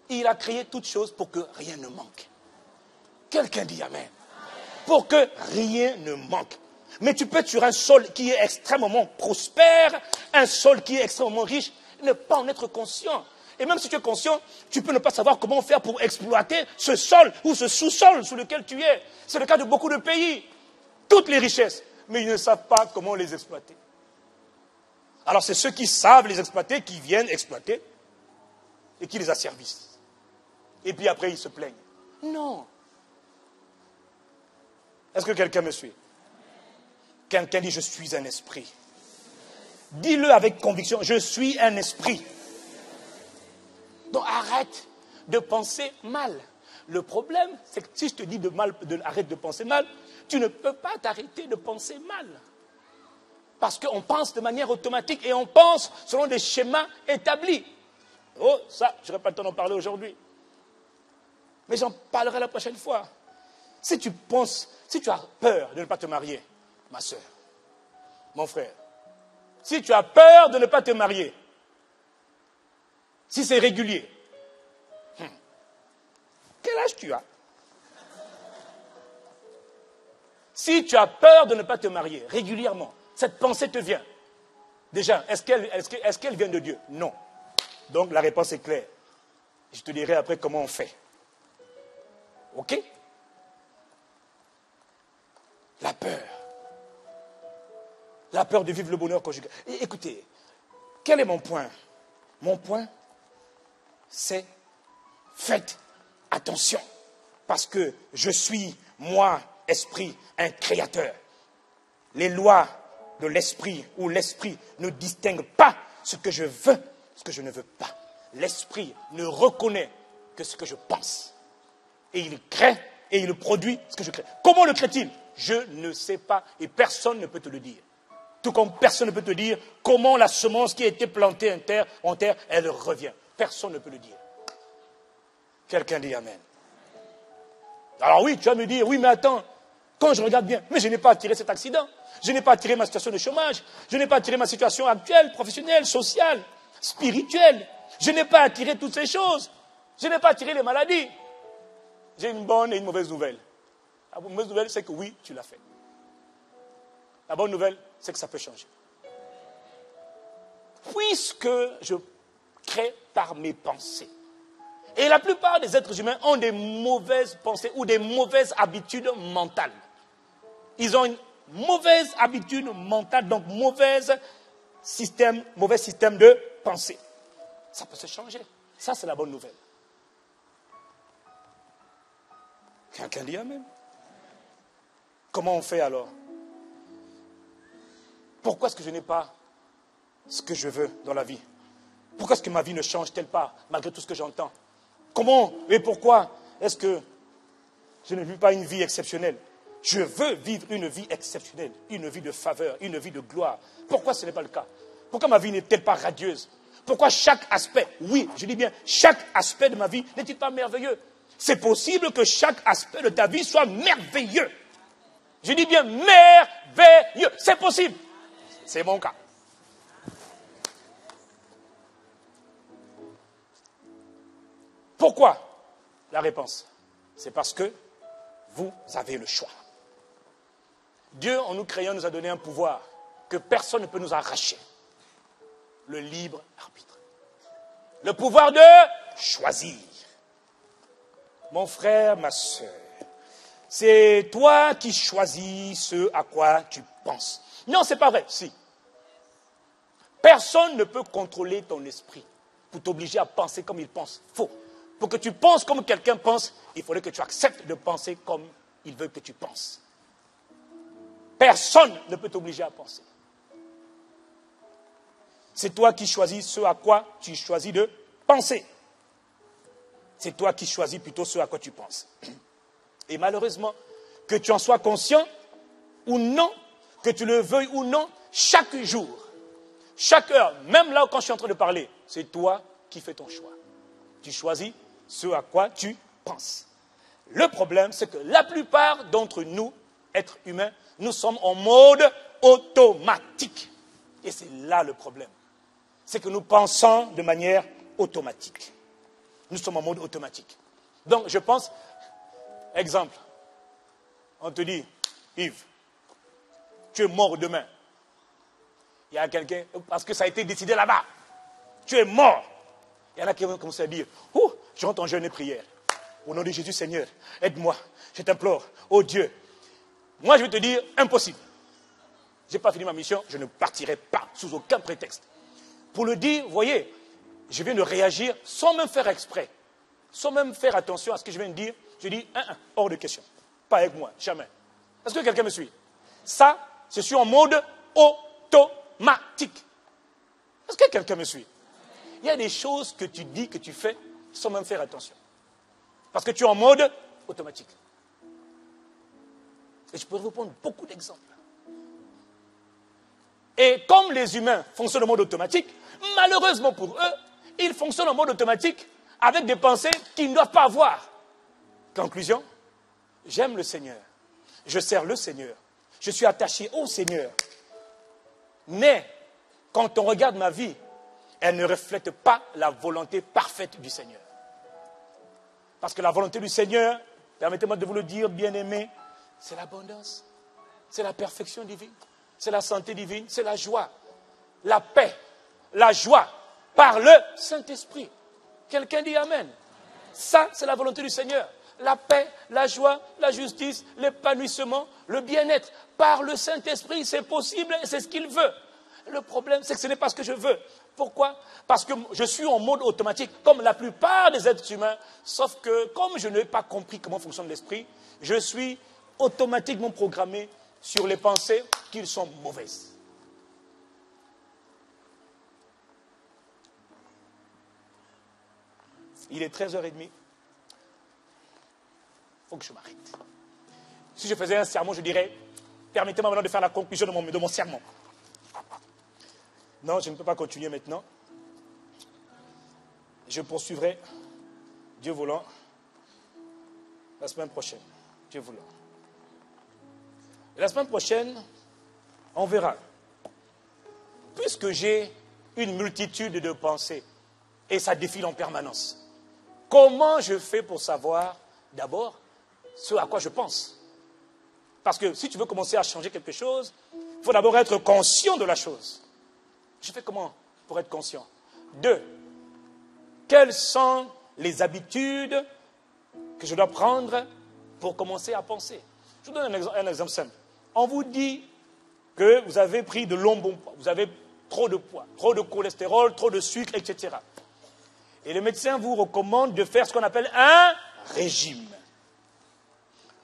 Il a créé toutes choses pour que rien ne manque. Quelqu'un dit Amen. Pour que rien ne manque. Mais tu peux sur un sol qui est extrêmement prospère, un sol qui est extrêmement riche, ne pas en être conscient. Et même si tu es conscient, tu peux ne pas savoir comment faire pour exploiter ce sol ou ce sous-sol sous lequel tu es. C'est le cas de beaucoup de pays. Toutes les richesses, mais ils ne savent pas comment les exploiter. Alors c'est ceux qui savent les exploiter qui viennent exploiter et qui les asservissent. Et puis après, ils se plaignent. Non. Est-ce que quelqu'un me suit? Quelqu'un dit, je suis un esprit. Dis-le avec conviction, je suis un esprit. Donc arrête de penser mal. Le problème, c'est que si je te dis de mal, arrête de penser mal, tu ne peux pas t'arrêter de penser mal. Parce qu'on pense de manière automatique et on pense selon des schémas établis. Oh, ça, je n'aurai pas le temps d'en parler aujourd'hui. Mais j'en parlerai la prochaine fois. Si tu penses, si tu as peur de ne pas te marier, ma soeur, mon frère, si tu as peur de ne pas te marier, si c'est régulier, Quel âge tu as? Si tu as peur de ne pas te marier régulièrement, cette pensée te vient. Déjà, est-ce qu'elle vient de Dieu? Non. Donc la réponse est claire. Je te dirai après comment on fait. OK? La peur. La peur de vivre le bonheur conjugal. écoutez, quel est mon point? Mon point, c'est faites attention. Parce que je suis, moi, esprit, un créateur. Les lois de l'esprit ou l'esprit ne distinguent pas ce que je veux, ce que je ne veux pas. L'esprit ne reconnaît que ce que je pense. Et il crée et il produit ce que je crée. Comment le crée-t-il? Je ne sais pas et personne ne peut te le dire. Tout comme personne ne peut te dire comment la semence qui a été plantée en terre, elle revient. Personne ne peut le dire. Quelqu'un dit Amen. Alors oui, tu vas me dire, oui, mais attends, quand je regarde bien, mais je n'ai pas attiré cet accident, je n'ai pas attiré ma situation de chômage, je n'ai pas attiré ma situation actuelle, professionnelle, sociale, spirituelle, je n'ai pas attiré toutes ces choses, je n'ai pas attiré les maladies. J'ai une bonne et une mauvaise nouvelle. La mauvaise nouvelle, c'est que oui, tu l'as fait. La bonne nouvelle, c'est que ça peut changer. Puisque je crée par mes pensées. Et la plupart des êtres humains ont des mauvaises pensées ou des mauvaises habitudes mentales. Ils ont une mauvaise habitude mentale, donc mauvais système, mauvais système de pensée. Ça peut se changer. Ça, c'est la bonne nouvelle. Quelqu'un dit Amen. Comment on fait alors? Pourquoi est-ce que je n'ai pas ce que je veux dans la vie? Pourquoi est-ce que ma vie ne change-t-elle pas malgré tout ce que j'entends? Comment et pourquoi est-ce que je ne vis pas une vie exceptionnelle? Je veux vivre une vie exceptionnelle, une vie de faveur, une vie de gloire. Pourquoi ce n'est pas le cas? Pourquoi ma vie n'est-elle pas radieuse? Pourquoi chaque aspect, oui, je dis bien, chaque aspect de ma vie n'est-il pas merveilleux? C'est possible que chaque aspect de ta vie soit merveilleux. Je dis bien merveilleux. C'est possible. C'est mon cas. Pourquoi La réponse, c'est parce que vous avez le choix. Dieu, en nous créant, nous a donné un pouvoir que personne ne peut nous arracher. Le libre arbitre. Le pouvoir de choisir. Mon frère, ma soeur, c'est toi qui choisis ce à quoi tu penses. Non, ce n'est pas vrai. Si. Personne ne peut contrôler ton esprit pour t'obliger à penser comme il pense. Faux. Pour que tu penses comme quelqu'un pense, il faudrait que tu acceptes de penser comme il veut que tu penses. Personne ne peut t'obliger à penser. C'est toi qui choisis ce à quoi tu choisis de penser. C'est toi qui choisis plutôt ce à quoi tu penses. Et malheureusement, que tu en sois conscient ou non, que tu le veuilles ou non, chaque jour, chaque heure, même là quand je suis en train de parler, c'est toi qui fais ton choix. Tu choisis ce à quoi tu penses. Le problème, c'est que la plupart d'entre nous, êtres humains, nous sommes en mode automatique. Et c'est là le problème. C'est que nous pensons de manière automatique. Nous sommes en mode automatique. Donc, je pense, exemple, on te dit, Yves, tu es mort demain. Il y a quelqu'un, parce que ça a été décidé là-bas. Tu es mort. Il y en a qui vont commencer à dire, oh, je rentre en jeûne prière. Au nom de Jésus, Seigneur, aide-moi. Je t'implore. Oh Dieu. Moi, je vais te dire, impossible. Je n'ai pas fini ma mission, je ne partirai pas sous aucun prétexte. Pour le dire, voyez, je viens de réagir sans même faire exprès, sans même faire attention à ce que je viens de dire. Je dis, un, un, hors de question. Pas avec moi, jamais. Est-ce que quelqu'un me suit? Ça, je suis en mode automatique. Est-ce que quelqu'un me suit? Il y a des choses que tu dis, que tu fais, sans même faire attention. Parce que tu es en mode automatique. Et je pourrais vous prendre beaucoup d'exemples. Et comme les humains fonctionnent en mode automatique, malheureusement pour eux, ils fonctionnent en mode automatique avec des pensées qu'ils ne doivent pas avoir. Conclusion, j'aime le Seigneur, je sers le Seigneur, je suis attaché au Seigneur. Mais quand on regarde ma vie, elle ne reflète pas la volonté parfaite du Seigneur. Parce que la volonté du Seigneur, permettez-moi de vous le dire, bien-aimé, c'est l'abondance, c'est la perfection divine, c'est la santé divine, c'est la joie, la paix, la joie par le Saint-Esprit. Quelqu'un dit Amen. Ça, c'est la volonté du Seigneur. La paix, la joie, la justice, l'épanouissement, le bien-être. Par le Saint-Esprit, c'est possible et c'est ce qu'il veut. Le problème, c'est que ce n'est pas ce que je veux. Pourquoi? Parce que je suis en mode automatique, comme la plupart des êtres humains, sauf que comme je n'ai pas compris comment fonctionne l'esprit, je suis automatiquement programmé sur les pensées qu'ils sont mauvaises. Il est 13h30. Faut que je m'arrête. Si je faisais un sermon, je dirais, permettez-moi maintenant de faire la conclusion de mon, sermon. Non, je ne peux pas continuer maintenant. Je poursuivrai, Dieu voulant, la semaine prochaine. Dieu voulant. la semaine prochaine, on verra. Puisque j'ai une multitude de pensées et ça défile en permanence, comment je fais pour savoir d'abord ce à quoi je pense Parce que si tu veux commencer à changer quelque chose, il faut d'abord être conscient de la chose. Je fais comment pour être conscient? Deux, quelles sont les habitudes que je dois prendre pour commencer à penser? Je vous donne un exemple, simple. On vous dit que vous avez pris de longs vous avez trop de poids, trop de cholestérol, trop de sucre, etc. Et le médecin vous recommande de faire ce qu'on appelle un régime.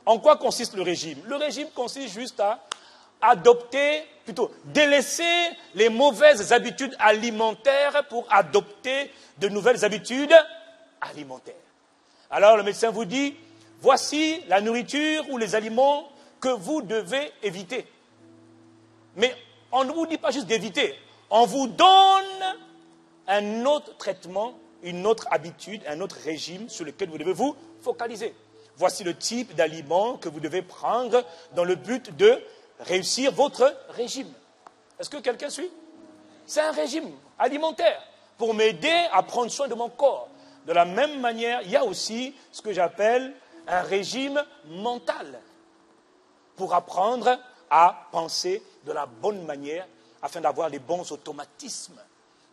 En quoi consiste le régime? Le régime consiste juste à adopter, plutôt délaisser les mauvaises habitudes alimentaires pour adopter de nouvelles habitudes alimentaires. Alors le médecin vous dit, voici la nourriture ou les aliments que vous devez éviter. Mais on ne vous dit pas juste d'éviter, on vous donne un autre traitement, une autre habitude, un autre régime sur lequel vous devez vous focaliser. Voici le type d'aliments que vous devez prendre dans le but de réussir votre régime. Est-ce que quelqu'un suit? C'est un régime alimentaire pour m'aider à prendre soin de mon corps. De la même manière, il y a aussi ce que j'appelle un régime mental pour apprendre à penser de la bonne manière afin d'avoir les bons automatismes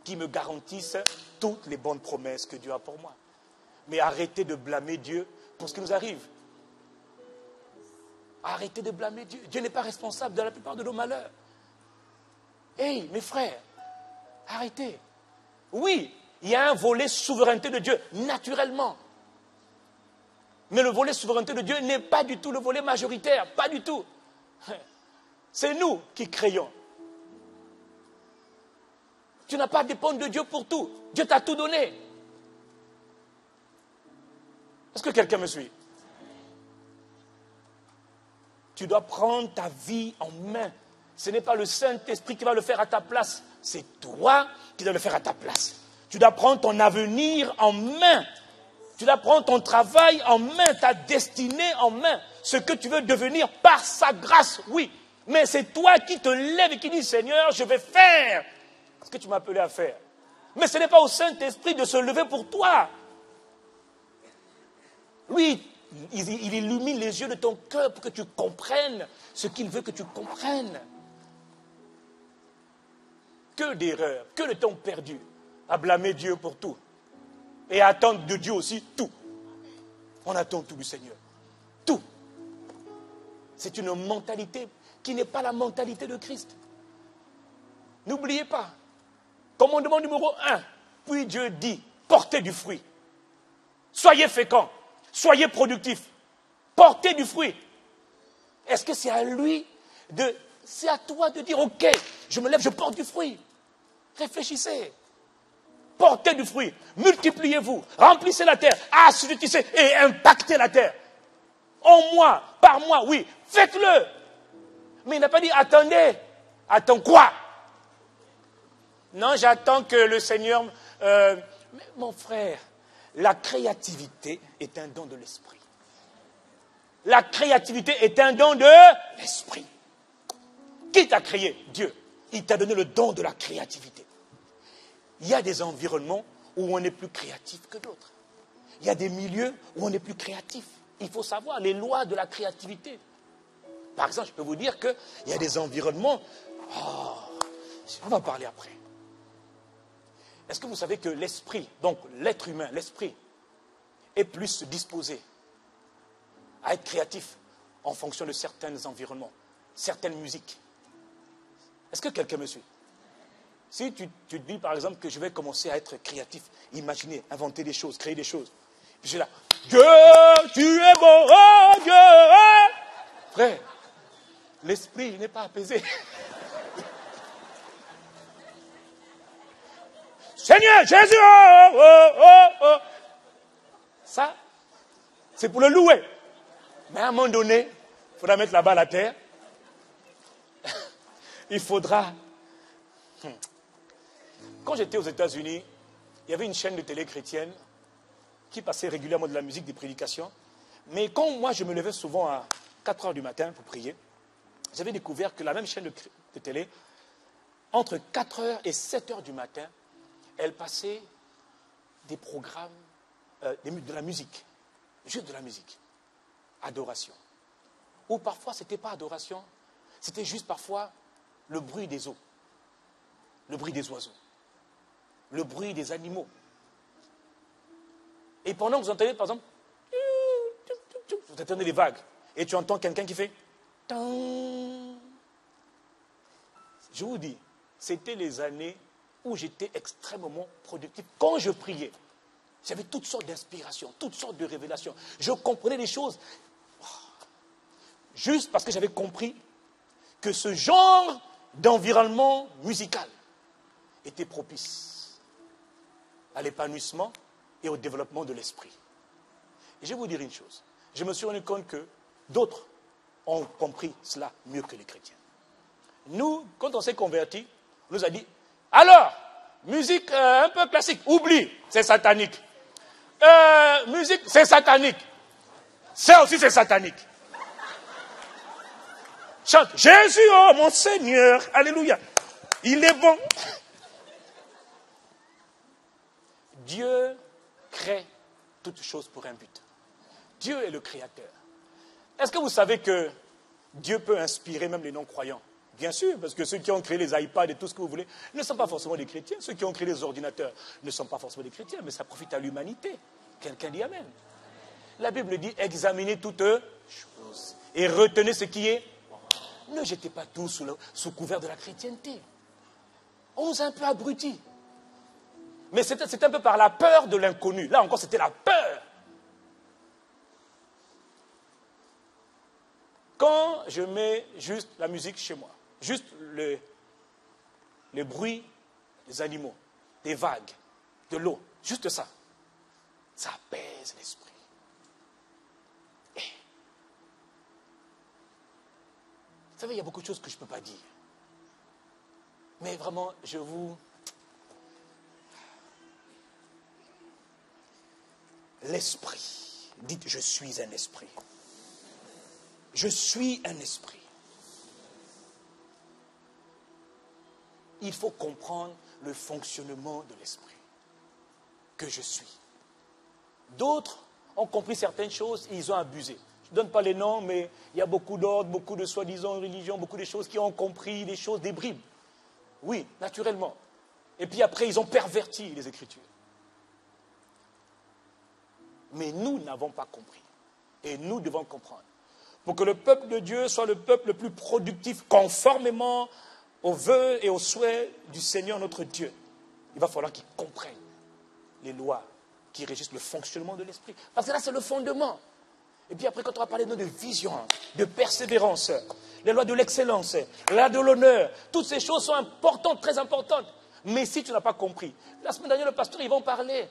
qui me garantissent toutes les bonnes promesses que Dieu a pour moi. Mais arrêtez de blâmer Dieu pour ce qui nous arrive. Arrêtez de blâmer Dieu. Dieu n'est pas responsable de la plupart de nos malheurs. Hé, mes frères, arrêtez. Oui, il y a un volet souveraineté de Dieu, naturellement. Mais le volet souveraineté de Dieu n'est pas du tout le volet majoritaire, pas du tout. C'est nous qui créons. Tu n'as pas à dépendre de Dieu pour tout. Dieu t'a tout donné. Est-ce que quelqu'un me suit? Tu dois prendre ta vie en main. Ce n'est pas le Saint-Esprit qui va le faire à ta place, c'est toi qui dois le faire à ta place. Tu dois prendre ton avenir en main. Tu dois prendre ton travail en main, ta destinée en main. Ce que tu veux devenir par sa grâce, oui. Mais c'est toi qui te lèves et qui dis, Seigneur, je vais faire ce que tu m'as appelé à faire. Mais ce n'est pas au Saint-Esprit de se lever pour toi. Oui, il, illumine les yeux de ton cœur pour que tu comprennes ce qu'il veut que tu comprennes. Que d'erreurs, que de temps perdu à blâmer Dieu pour tout et à attendre de Dieu aussi tout. On attend tout du Seigneur. Tout. C'est une mentalité qui n'est pas la mentalité de Christ. N'oubliez pas, commandement numéro un, puis Dieu dit, portez du fruit. Soyez féconds. Soyez productifs. Portez du fruit. Est-ce que c'est à lui de. C'est à toi de dire Ok, je me lève, je porte du fruit. Réfléchissez. Portez du fruit. Multipliez-vous. Remplissez la terre. Assujettissez et impactez la terre. En moi, par moi, oui. Faites-le. Mais il n'a pas dit Attendez. Attends quoi? Non, j'attends que le Seigneur. Euh, mon frère, la créativité est un don de l'esprit. La créativité est un don de l'esprit. Qui t'a créé Dieu. Il t'a donné le don de la créativité. Il y a des environnements où on est plus créatif que d'autres. il y a des milieux où on est plus créatif. Il faut savoir les lois de la créativité. Par exemple, je peux vous dire qu'il y a des environnements. Oh, on va parler après. Est-ce que vous savez que l'esprit, donc l'être humain, l'esprit, est plus disposé à être créatif en fonction de certains environnements, certaines musiques? Est-ce que quelqu'un me suit? Si tu, te dis par exemple que je vais commencer à être créatif, imaginer, inventer des choses, créer des choses, je suis là, Dieu, tu es bon, oh Dieu, hein? frère, l'esprit n'est pas apaisé. Seigneur Jésus, oh, oh, oh, oh. Ça, c'est pour le louer. Mais à un moment donné, il faudra mettre la balle à terre. il faudra. Hmm. Quand j'étais aux États-Unis, il y avait une chaîne de télé chrétienne qui passait régulièrement de la musique, des prédications. Mais quand moi je me levais souvent à 4 heures du matin pour prier, j'avais découvert que la même chaîne de, télé, entre 4 heures et 7 heures du matin, elle passait des programmes, euh, de la musique, juste de la musique, adoration. Ou parfois, ce n'était pas adoration, c'était juste parfois le bruit des eaux, le bruit des oiseaux, le bruit des animaux. Et pendant que vous entendez, par exemple, vous entendez les vagues, et tu entends quelqu'un qui fait je vous dis, c'était les années où j'étais extrêmement productif. Quand je priais, j'avais toutes sortes d'inspirations, toutes sortes de révélations. Je comprenais les choses juste parce que j'avais compris que ce genre d'environnement musical était propice à l'épanouissement et au développement de l'esprit. Et je vais vous dire une chose. Je me suis rendu compte que d'autres ont compris cela mieux que les chrétiens. Nous, quand on s'est convertis, on nous a dit, alors, musique euh, un peu classique, oublie, c'est satanique. Euh, musique, c'est satanique. Ça aussi, c'est satanique. Chante, Jésus, oh mon Seigneur, Alléluia. Il est bon. Dieu crée toutes choses pour un but. Dieu est le créateur. Est-ce que vous savez que Dieu peut inspirer même les non-croyants? Bien sûr, parce que ceux qui ont créé les iPads et tout ce que vous voulez ne sont pas forcément des chrétiens. Ceux qui ont créé les ordinateurs ne sont pas forcément des chrétiens, mais ça profite à l'humanité. Quelqu'un dit Amen. La Bible dit examinez toutes choses et retenez ce qui est. Ne jetez pas tout sous, couvert de la chrétienté. On a un peu abrutis. Mais c'est un peu par la peur de l'inconnu. Là encore, c'était la peur. Quand je mets juste la musique chez moi, juste le, bruit des animaux, des vagues, de l'eau, juste ça, ça apaise l'esprit. Vous savez, il y a beaucoup de choses que je ne peux pas dire. Mais vraiment, je vous... L'esprit. Dites, je suis un esprit. Je suis un esprit. Il faut comprendre le fonctionnement de l'esprit que je suis. D'autres ont compris certaines choses et ils ont abusé. Je ne donne pas les noms, mais il y a beaucoup d'ordres, beaucoup de soi-disant religions, beaucoup de choses qui ont compris des choses, des bribes. Oui, naturellement. Et puis après, ils ont perverti les Écritures. Mais nous n'avons pas compris. Et nous devons comprendre. Pour que le peuple de Dieu soit le peuple le plus productif conformément aux vœux et aux souhaits du Seigneur notre Dieu, il va falloir qu'ils comprennent les lois qui régissent le fonctionnement de l'esprit. Parce que là, c'est le fondement. Et puis après, quand on va parler de vision, de persévérance, les lois de l'excellence, les lois de l'honneur, toutes ces choses sont importantes, très importantes. Mais si tu n'as pas compris, la semaine dernière, le pasteur, ils vont parler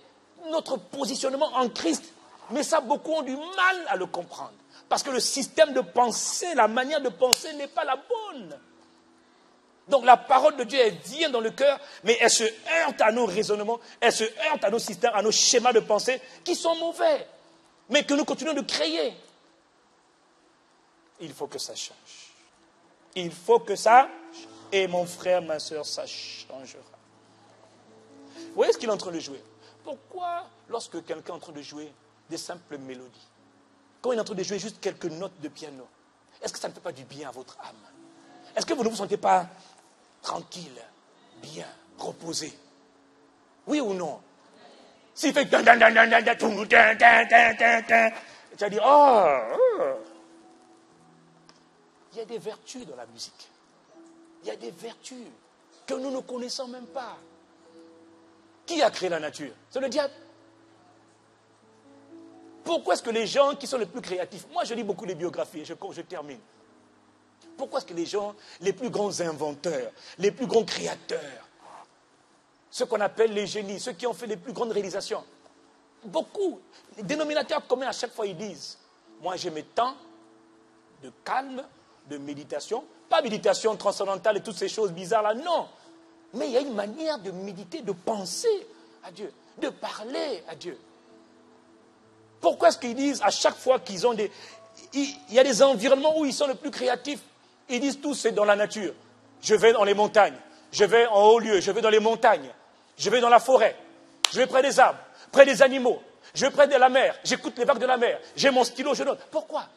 notre positionnement en Christ. Mais ça, beaucoup ont du mal à le comprendre. Parce que le système de pensée, la manière de penser n'est pas la bonne. Donc la parole de Dieu, elle vient dans le cœur, mais elle se heurte à nos raisonnements, elle se heurte à nos systèmes, à nos schémas de pensée qui sont mauvais, mais que nous continuons de créer. Il faut que ça change. Il faut que ça, et mon frère, ma soeur, ça changera. Vous voyez ce qu'il est en train de jouer? Pourquoi, lorsque quelqu'un est en train de jouer des simples mélodies, quand il est en train de jouer juste quelques notes de piano, est-ce que ça ne fait pas du bien à votre âme? Est-ce que vous ne vous sentez pas tranquille, bien, reposé Oui ou non S'il fait tu as dit, oh, il y a des vertus dans la musique. Il y a des vertus que nous ne connaissons même pas. Qui a créé la nature C'est le diable. Pourquoi est-ce que les gens qui sont les plus créatifs, moi je lis beaucoup les biographies, je, je termine. Pourquoi est-ce que les gens, les plus grands inventeurs, les plus grands créateurs, ceux qu'on appelle les génies, ceux qui ont fait les plus grandes réalisations, beaucoup, les dénominateurs communs à chaque fois ils disent, moi j'ai mes temps de calme, de méditation, pas méditation transcendantale et toutes ces choses bizarres là, non. Mais il y a une manière de méditer, de penser à Dieu, de parler à Dieu. Pourquoi est-ce qu'ils disent à chaque fois qu'ils ont des... Il y a des environnements où ils sont le plus créatifs? Ils disent tous c'est dans la nature. Je vais dans les montagnes, je vais en haut lieu, je vais dans les montagnes, je vais dans la forêt, je vais près des arbres, près des animaux, je vais près de la mer, j'écoute les vagues de la mer, j'ai mon stylo, je note. Pourquoi?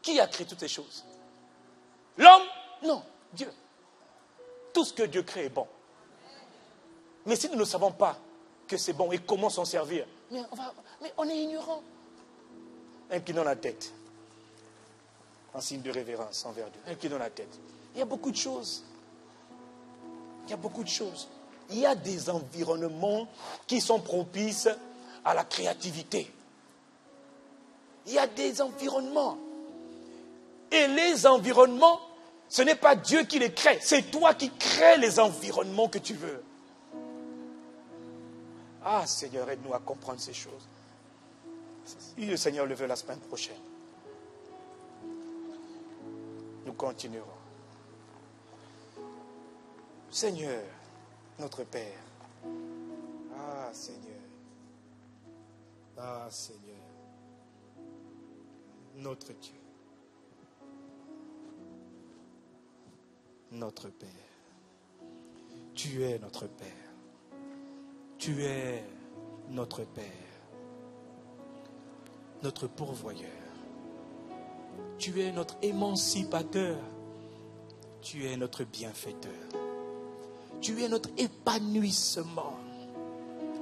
Qui a créé toutes ces choses? L'homme? Non, Dieu. Tout ce que Dieu crée est bon. Mais si nous ne savons pas que c'est bon et comment s'en servir, mais on, est ignorant. Inclinons la tête, signe de révérence envers Dieu. Inclinons la tête. Il y a beaucoup de choses. Il y a beaucoup de choses. Il y a des environnements qui sont propices à la créativité. Il y a des environnements. Et les environnements ce n'est pas Dieu qui les crée, c'est toi qui crées les environnements que tu veux. Ah Seigneur, aide-nous à comprendre ces choses. Si le Seigneur le veut la semaine prochaine, nous continuerons. Seigneur, notre Père. Ah Seigneur. Ah Seigneur. Notre Dieu. notre Père. Tu es notre Père. Tu es notre Père, notre pourvoyeur. Tu es notre émancipateur. Tu es notre bienfaiteur. Tu es notre épanouissement.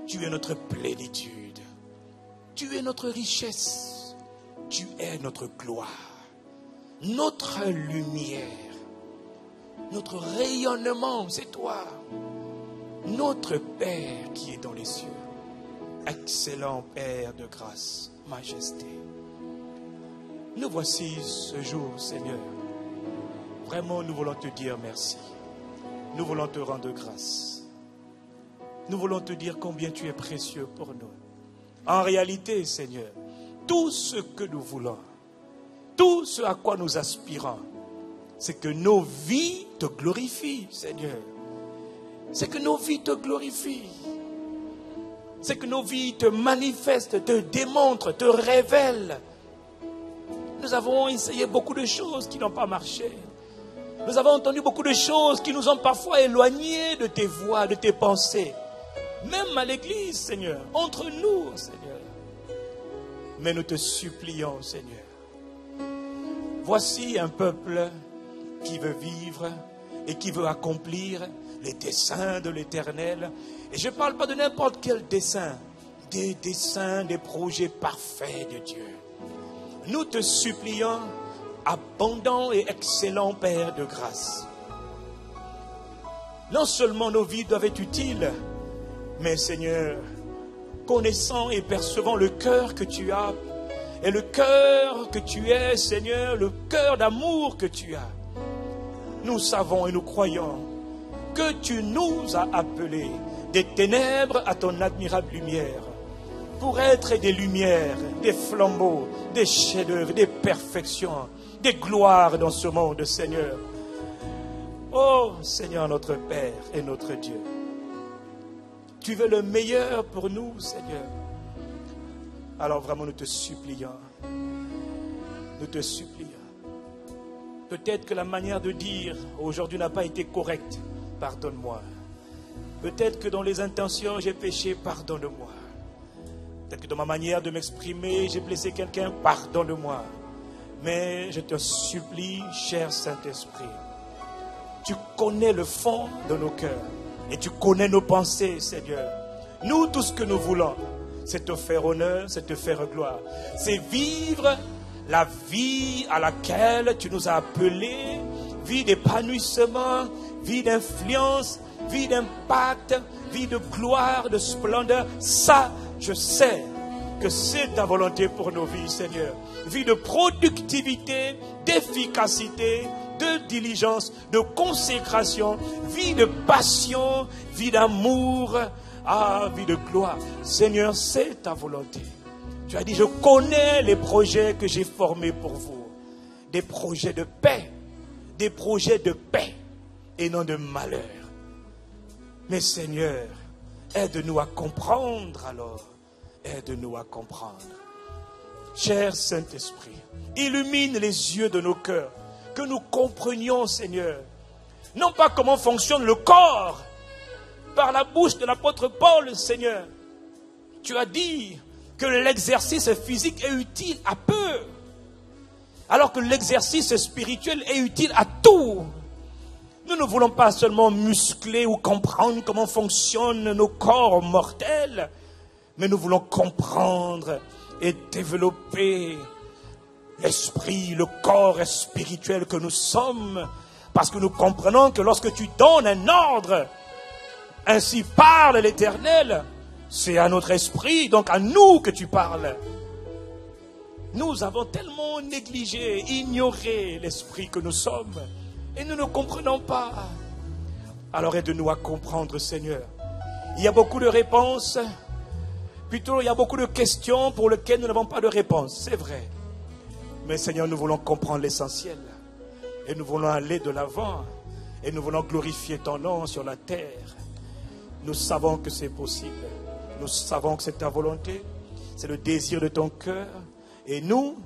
Tu es notre plénitude. Tu es notre richesse. Tu es notre gloire. Notre lumière notre rayonnement, c'est toi. Notre Père qui est dans les cieux. Excellent Père de grâce, majesté. Nous voici ce jour, Seigneur. Vraiment, nous voulons te dire merci. Nous voulons te rendre grâce. Nous voulons te dire combien tu es précieux pour nous. En réalité, Seigneur, tout ce que nous voulons, tout ce à quoi nous aspirons, c'est que nos vies te glorifient, Seigneur. C'est que nos vies te glorifient. C'est que nos vies te manifestent, te démontrent, te révèlent. Nous avons essayé beaucoup de choses qui n'ont pas marché. Nous avons entendu beaucoup de choses qui nous ont parfois éloignés de tes voix, de tes pensées. Même à l'église, Seigneur, entre nous, Seigneur. Mais nous te supplions, Seigneur. Voici un peuple qui veut vivre et qui veut accomplir les desseins de l'Éternel. Et je ne parle pas de n'importe quel dessein, des desseins, des projets parfaits de Dieu. Nous te supplions, abondant et excellent Père de grâce. Non seulement nos vies doivent être utiles, mais Seigneur, connaissant et percevant le cœur que tu as, et le cœur que tu es, Seigneur, le cœur d'amour que tu as, nous savons et nous croyons que tu nous as appelés des ténèbres à ton admirable lumière pour être des lumières, des flambeaux, des chefs-d'œuvre, des perfections, des gloires dans ce monde, Seigneur. Oh Seigneur notre Père et notre Dieu, tu veux le meilleur pour nous, Seigneur. Alors vraiment, nous te supplions, nous te supplions Peut-être que la manière de dire aujourd'hui n'a pas été correcte. Pardonne-moi. Peut-être que dans les intentions, j'ai péché, pardonne-moi. Peut-être que dans ma manière de m'exprimer, j'ai blessé quelqu'un, pardonne-moi. Mais je te supplie, cher Saint-Esprit, tu connais le fond de nos cœurs et tu connais nos pensées, Seigneur. Nous, tout ce que nous voulons, c'est te faire honneur, c'est te faire gloire. C'est vivre la vie à laquelle tu nous as appelés, vie d'épanouissement, vie d'influence, vie d'impact, vie de gloire, de splendeur. Ça, je sais que c'est ta volonté pour nos vies, Seigneur. Vie de productivité, d'efficacité, de diligence, de consécration, vie de passion, vie d'amour, ah, vie de gloire. Seigneur, c'est ta volonté. Tu as dit, je connais les projets que j'ai formés pour vous. Des projets de paix, des projets de paix et non de malheur. Mais Seigneur, aide-nous à comprendre alors. Aide-nous à comprendre. Cher Saint-Esprit, illumine les yeux de nos cœurs, que nous comprenions, Seigneur, non pas comment fonctionne le corps, par la bouche de l'apôtre Paul, Seigneur. Tu as dit que l'exercice physique est utile à peu, alors que l'exercice spirituel est utile à tout. Nous ne voulons pas seulement muscler ou comprendre comment fonctionnent nos corps mortels, mais nous voulons comprendre et développer l'esprit, le corps spirituel que nous sommes, parce que nous comprenons que lorsque tu donnes un ordre, ainsi parle l'Éternel, c'est à notre esprit, donc à nous que tu parles. Nous avons tellement négligé, ignoré l'esprit que nous sommes et nous ne comprenons pas. Alors aide-nous à comprendre, Seigneur. Il y a beaucoup de réponses, plutôt il y a beaucoup de questions pour lesquelles nous n'avons pas de réponse, c'est vrai. Mais Seigneur, nous voulons comprendre l'essentiel. Et nous voulons aller de l'avant. Et nous voulons glorifier ton nom sur la terre. Nous savons que c'est possible. Nous savons que c'est ta volonté. C'est le désir de ton cœur. Et nous,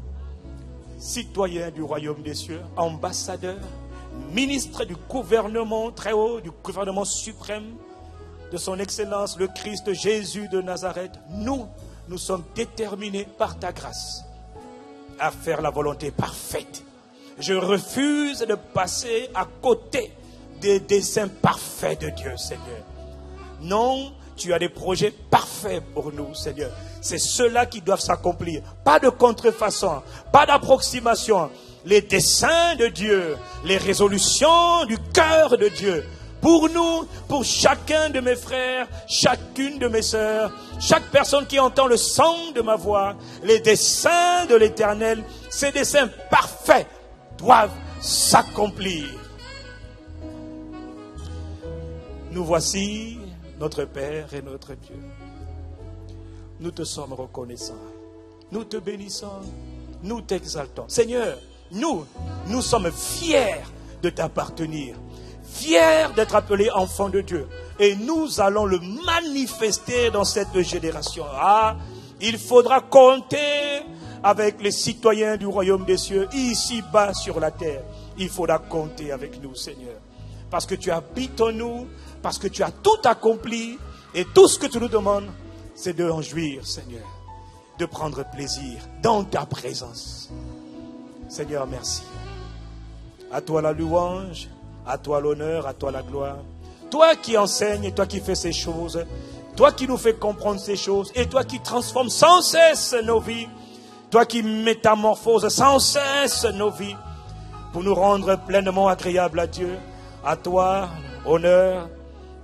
citoyens du royaume des cieux, ambassadeurs, ministre du gouvernement très haut, du gouvernement suprême de son Excellence le Christ Jésus de Nazareth, nous, nous sommes déterminés par ta grâce à faire la volonté parfaite. Je refuse de passer à côté des desseins parfaits de Dieu, Seigneur. Non, tu as des projets parfaits pour nous, Seigneur. C'est ceux-là qui doivent s'accomplir. Pas de contrefaçon, pas d'approximation, les desseins de Dieu, les résolutions du cœur de Dieu. Pour nous, pour chacun de mes frères, chacune de mes sœurs, chaque personne qui entend le son de ma voix, les desseins de l'Éternel, ces desseins parfaits doivent s'accomplir. Nous voici, notre Père et notre Dieu. Nous te sommes reconnaissants. Nous te bénissons. Nous t'exaltons. Seigneur, nous, nous sommes fiers de t'appartenir, fiers d'être appelés enfants de Dieu. Et nous allons le manifester dans cette génération. Ah, il faudra compter avec les citoyens du royaume des cieux, ici-bas sur la terre. Il faudra compter avec nous, Seigneur. Parce que tu habites en nous, parce que tu as tout accompli, et tout ce que tu nous demandes, c'est de en jouir, Seigneur, de prendre plaisir dans ta présence. Seigneur, merci. À toi la louange, à toi l'honneur, à toi la gloire. Toi qui enseignes, toi qui fais ces choses, toi qui nous fais comprendre ces choses, et toi qui transformes sans cesse nos vies, toi qui métamorphoses sans cesse nos vies, pour nous rendre pleinement agréables à Dieu. À toi, honneur,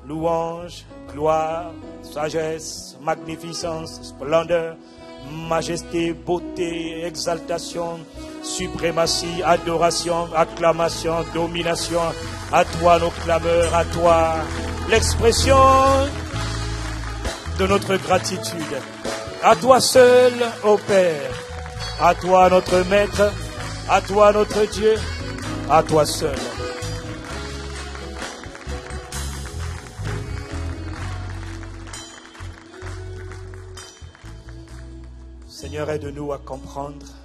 louange, gloire, sagesse, magnificence, splendeur, majesté, beauté, exaltation, suprématie, adoration, acclamation, domination. À toi nos clameurs, à toi l'expression de notre gratitude. À toi seul, ô Père. À toi notre Maître. À toi notre Dieu. À toi seul. Seigneur, aide-nous à comprendre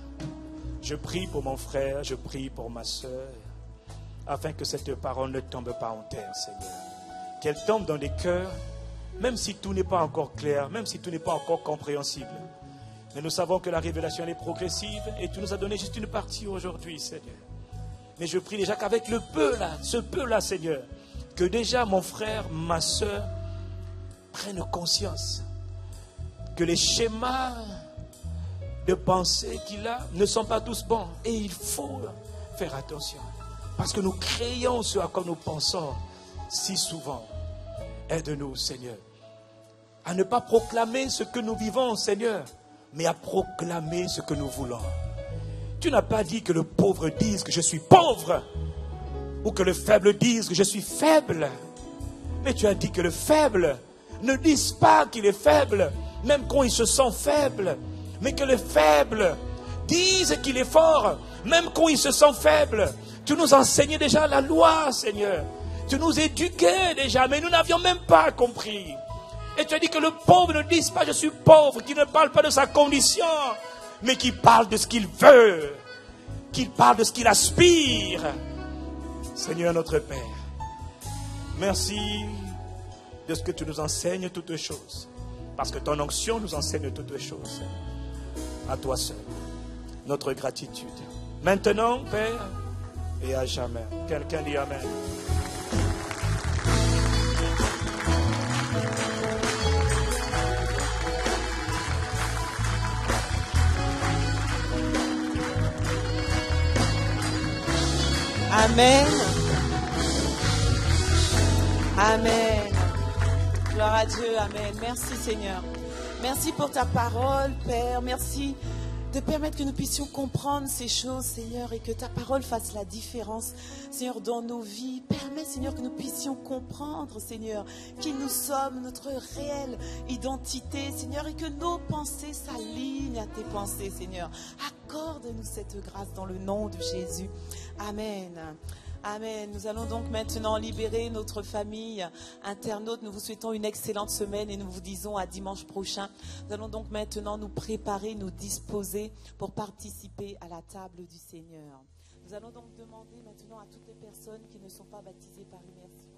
je prie pour mon frère, je prie pour ma soeur, afin que cette parole ne tombe pas en terre, Seigneur. qu'elle tombe dans des cœurs, même si tout n'est pas encore clair, même si tout n'est pas encore compréhensible. Mais nous savons que la révélation est progressive et tu nous as donné juste une partie aujourd'hui, Seigneur. Mais je prie déjà qu'avec le peu là, ce peu là, Seigneur, que déjà mon frère, ma soeur prennent conscience que les schémas de pensée qu'il a ne sont pas tous bons. Et il faut faire attention. Parce que nous créons ce à quoi nous pensons si souvent. Aide-nous, Seigneur, à ne pas proclamer ce que nous vivons, Seigneur, mais à proclamer ce que nous voulons. Tu n'as pas dit que le pauvre dise que je suis pauvre, ou que le faible dise que je suis faible, mais tu as dit que le faible ne dise pas qu'il est faible, même quand il se sent faible, mais que le faible dise qu'il est fort, même quand il se sent faible. Tu nous enseignais déjà la loi, Seigneur. Tu nous éduquais déjà, mais nous n'avions même pas compris. Et tu as dit que le pauvre ne dise pas je suis pauvre, qu'il ne parle pas de sa condition, mais qu'il parle de ce qu'il veut, qu'il parle de ce qu'il aspire. Seigneur notre Père, merci de ce que tu nous enseignes toutes choses. Parce que ton onction nous enseigne toutes choses. À toi seul. Notre gratitude. Maintenant, Père, et à jamais. Quelqu'un dit Amen. Amen. Amen. Gloire à Dieu. Amen. Merci Seigneur. Merci pour ta parole, Père. Merci de permettre que nous puissions comprendre ces choses, Seigneur, et que ta parole fasse la différence, Seigneur, dans nos vies. Permets, Seigneur, que nous puissions comprendre, Seigneur, qui nous sommes, notre réelle identité, Seigneur, et que nos pensées s'alignent à tes pensées, Seigneur. Accorde-nous cette grâce dans le nom de Jésus. Amen. Amen. Nous allons donc maintenant libérer notre famille internaute. Nous vous souhaitons une excellente semaine et nous vous disons à dimanche prochain. Nous allons donc maintenant nous préparer, nous disposer pour participer à la table du Seigneur. Nous allons donc demander maintenant à toutes les personnes qui ne sont pas baptisées par immersion.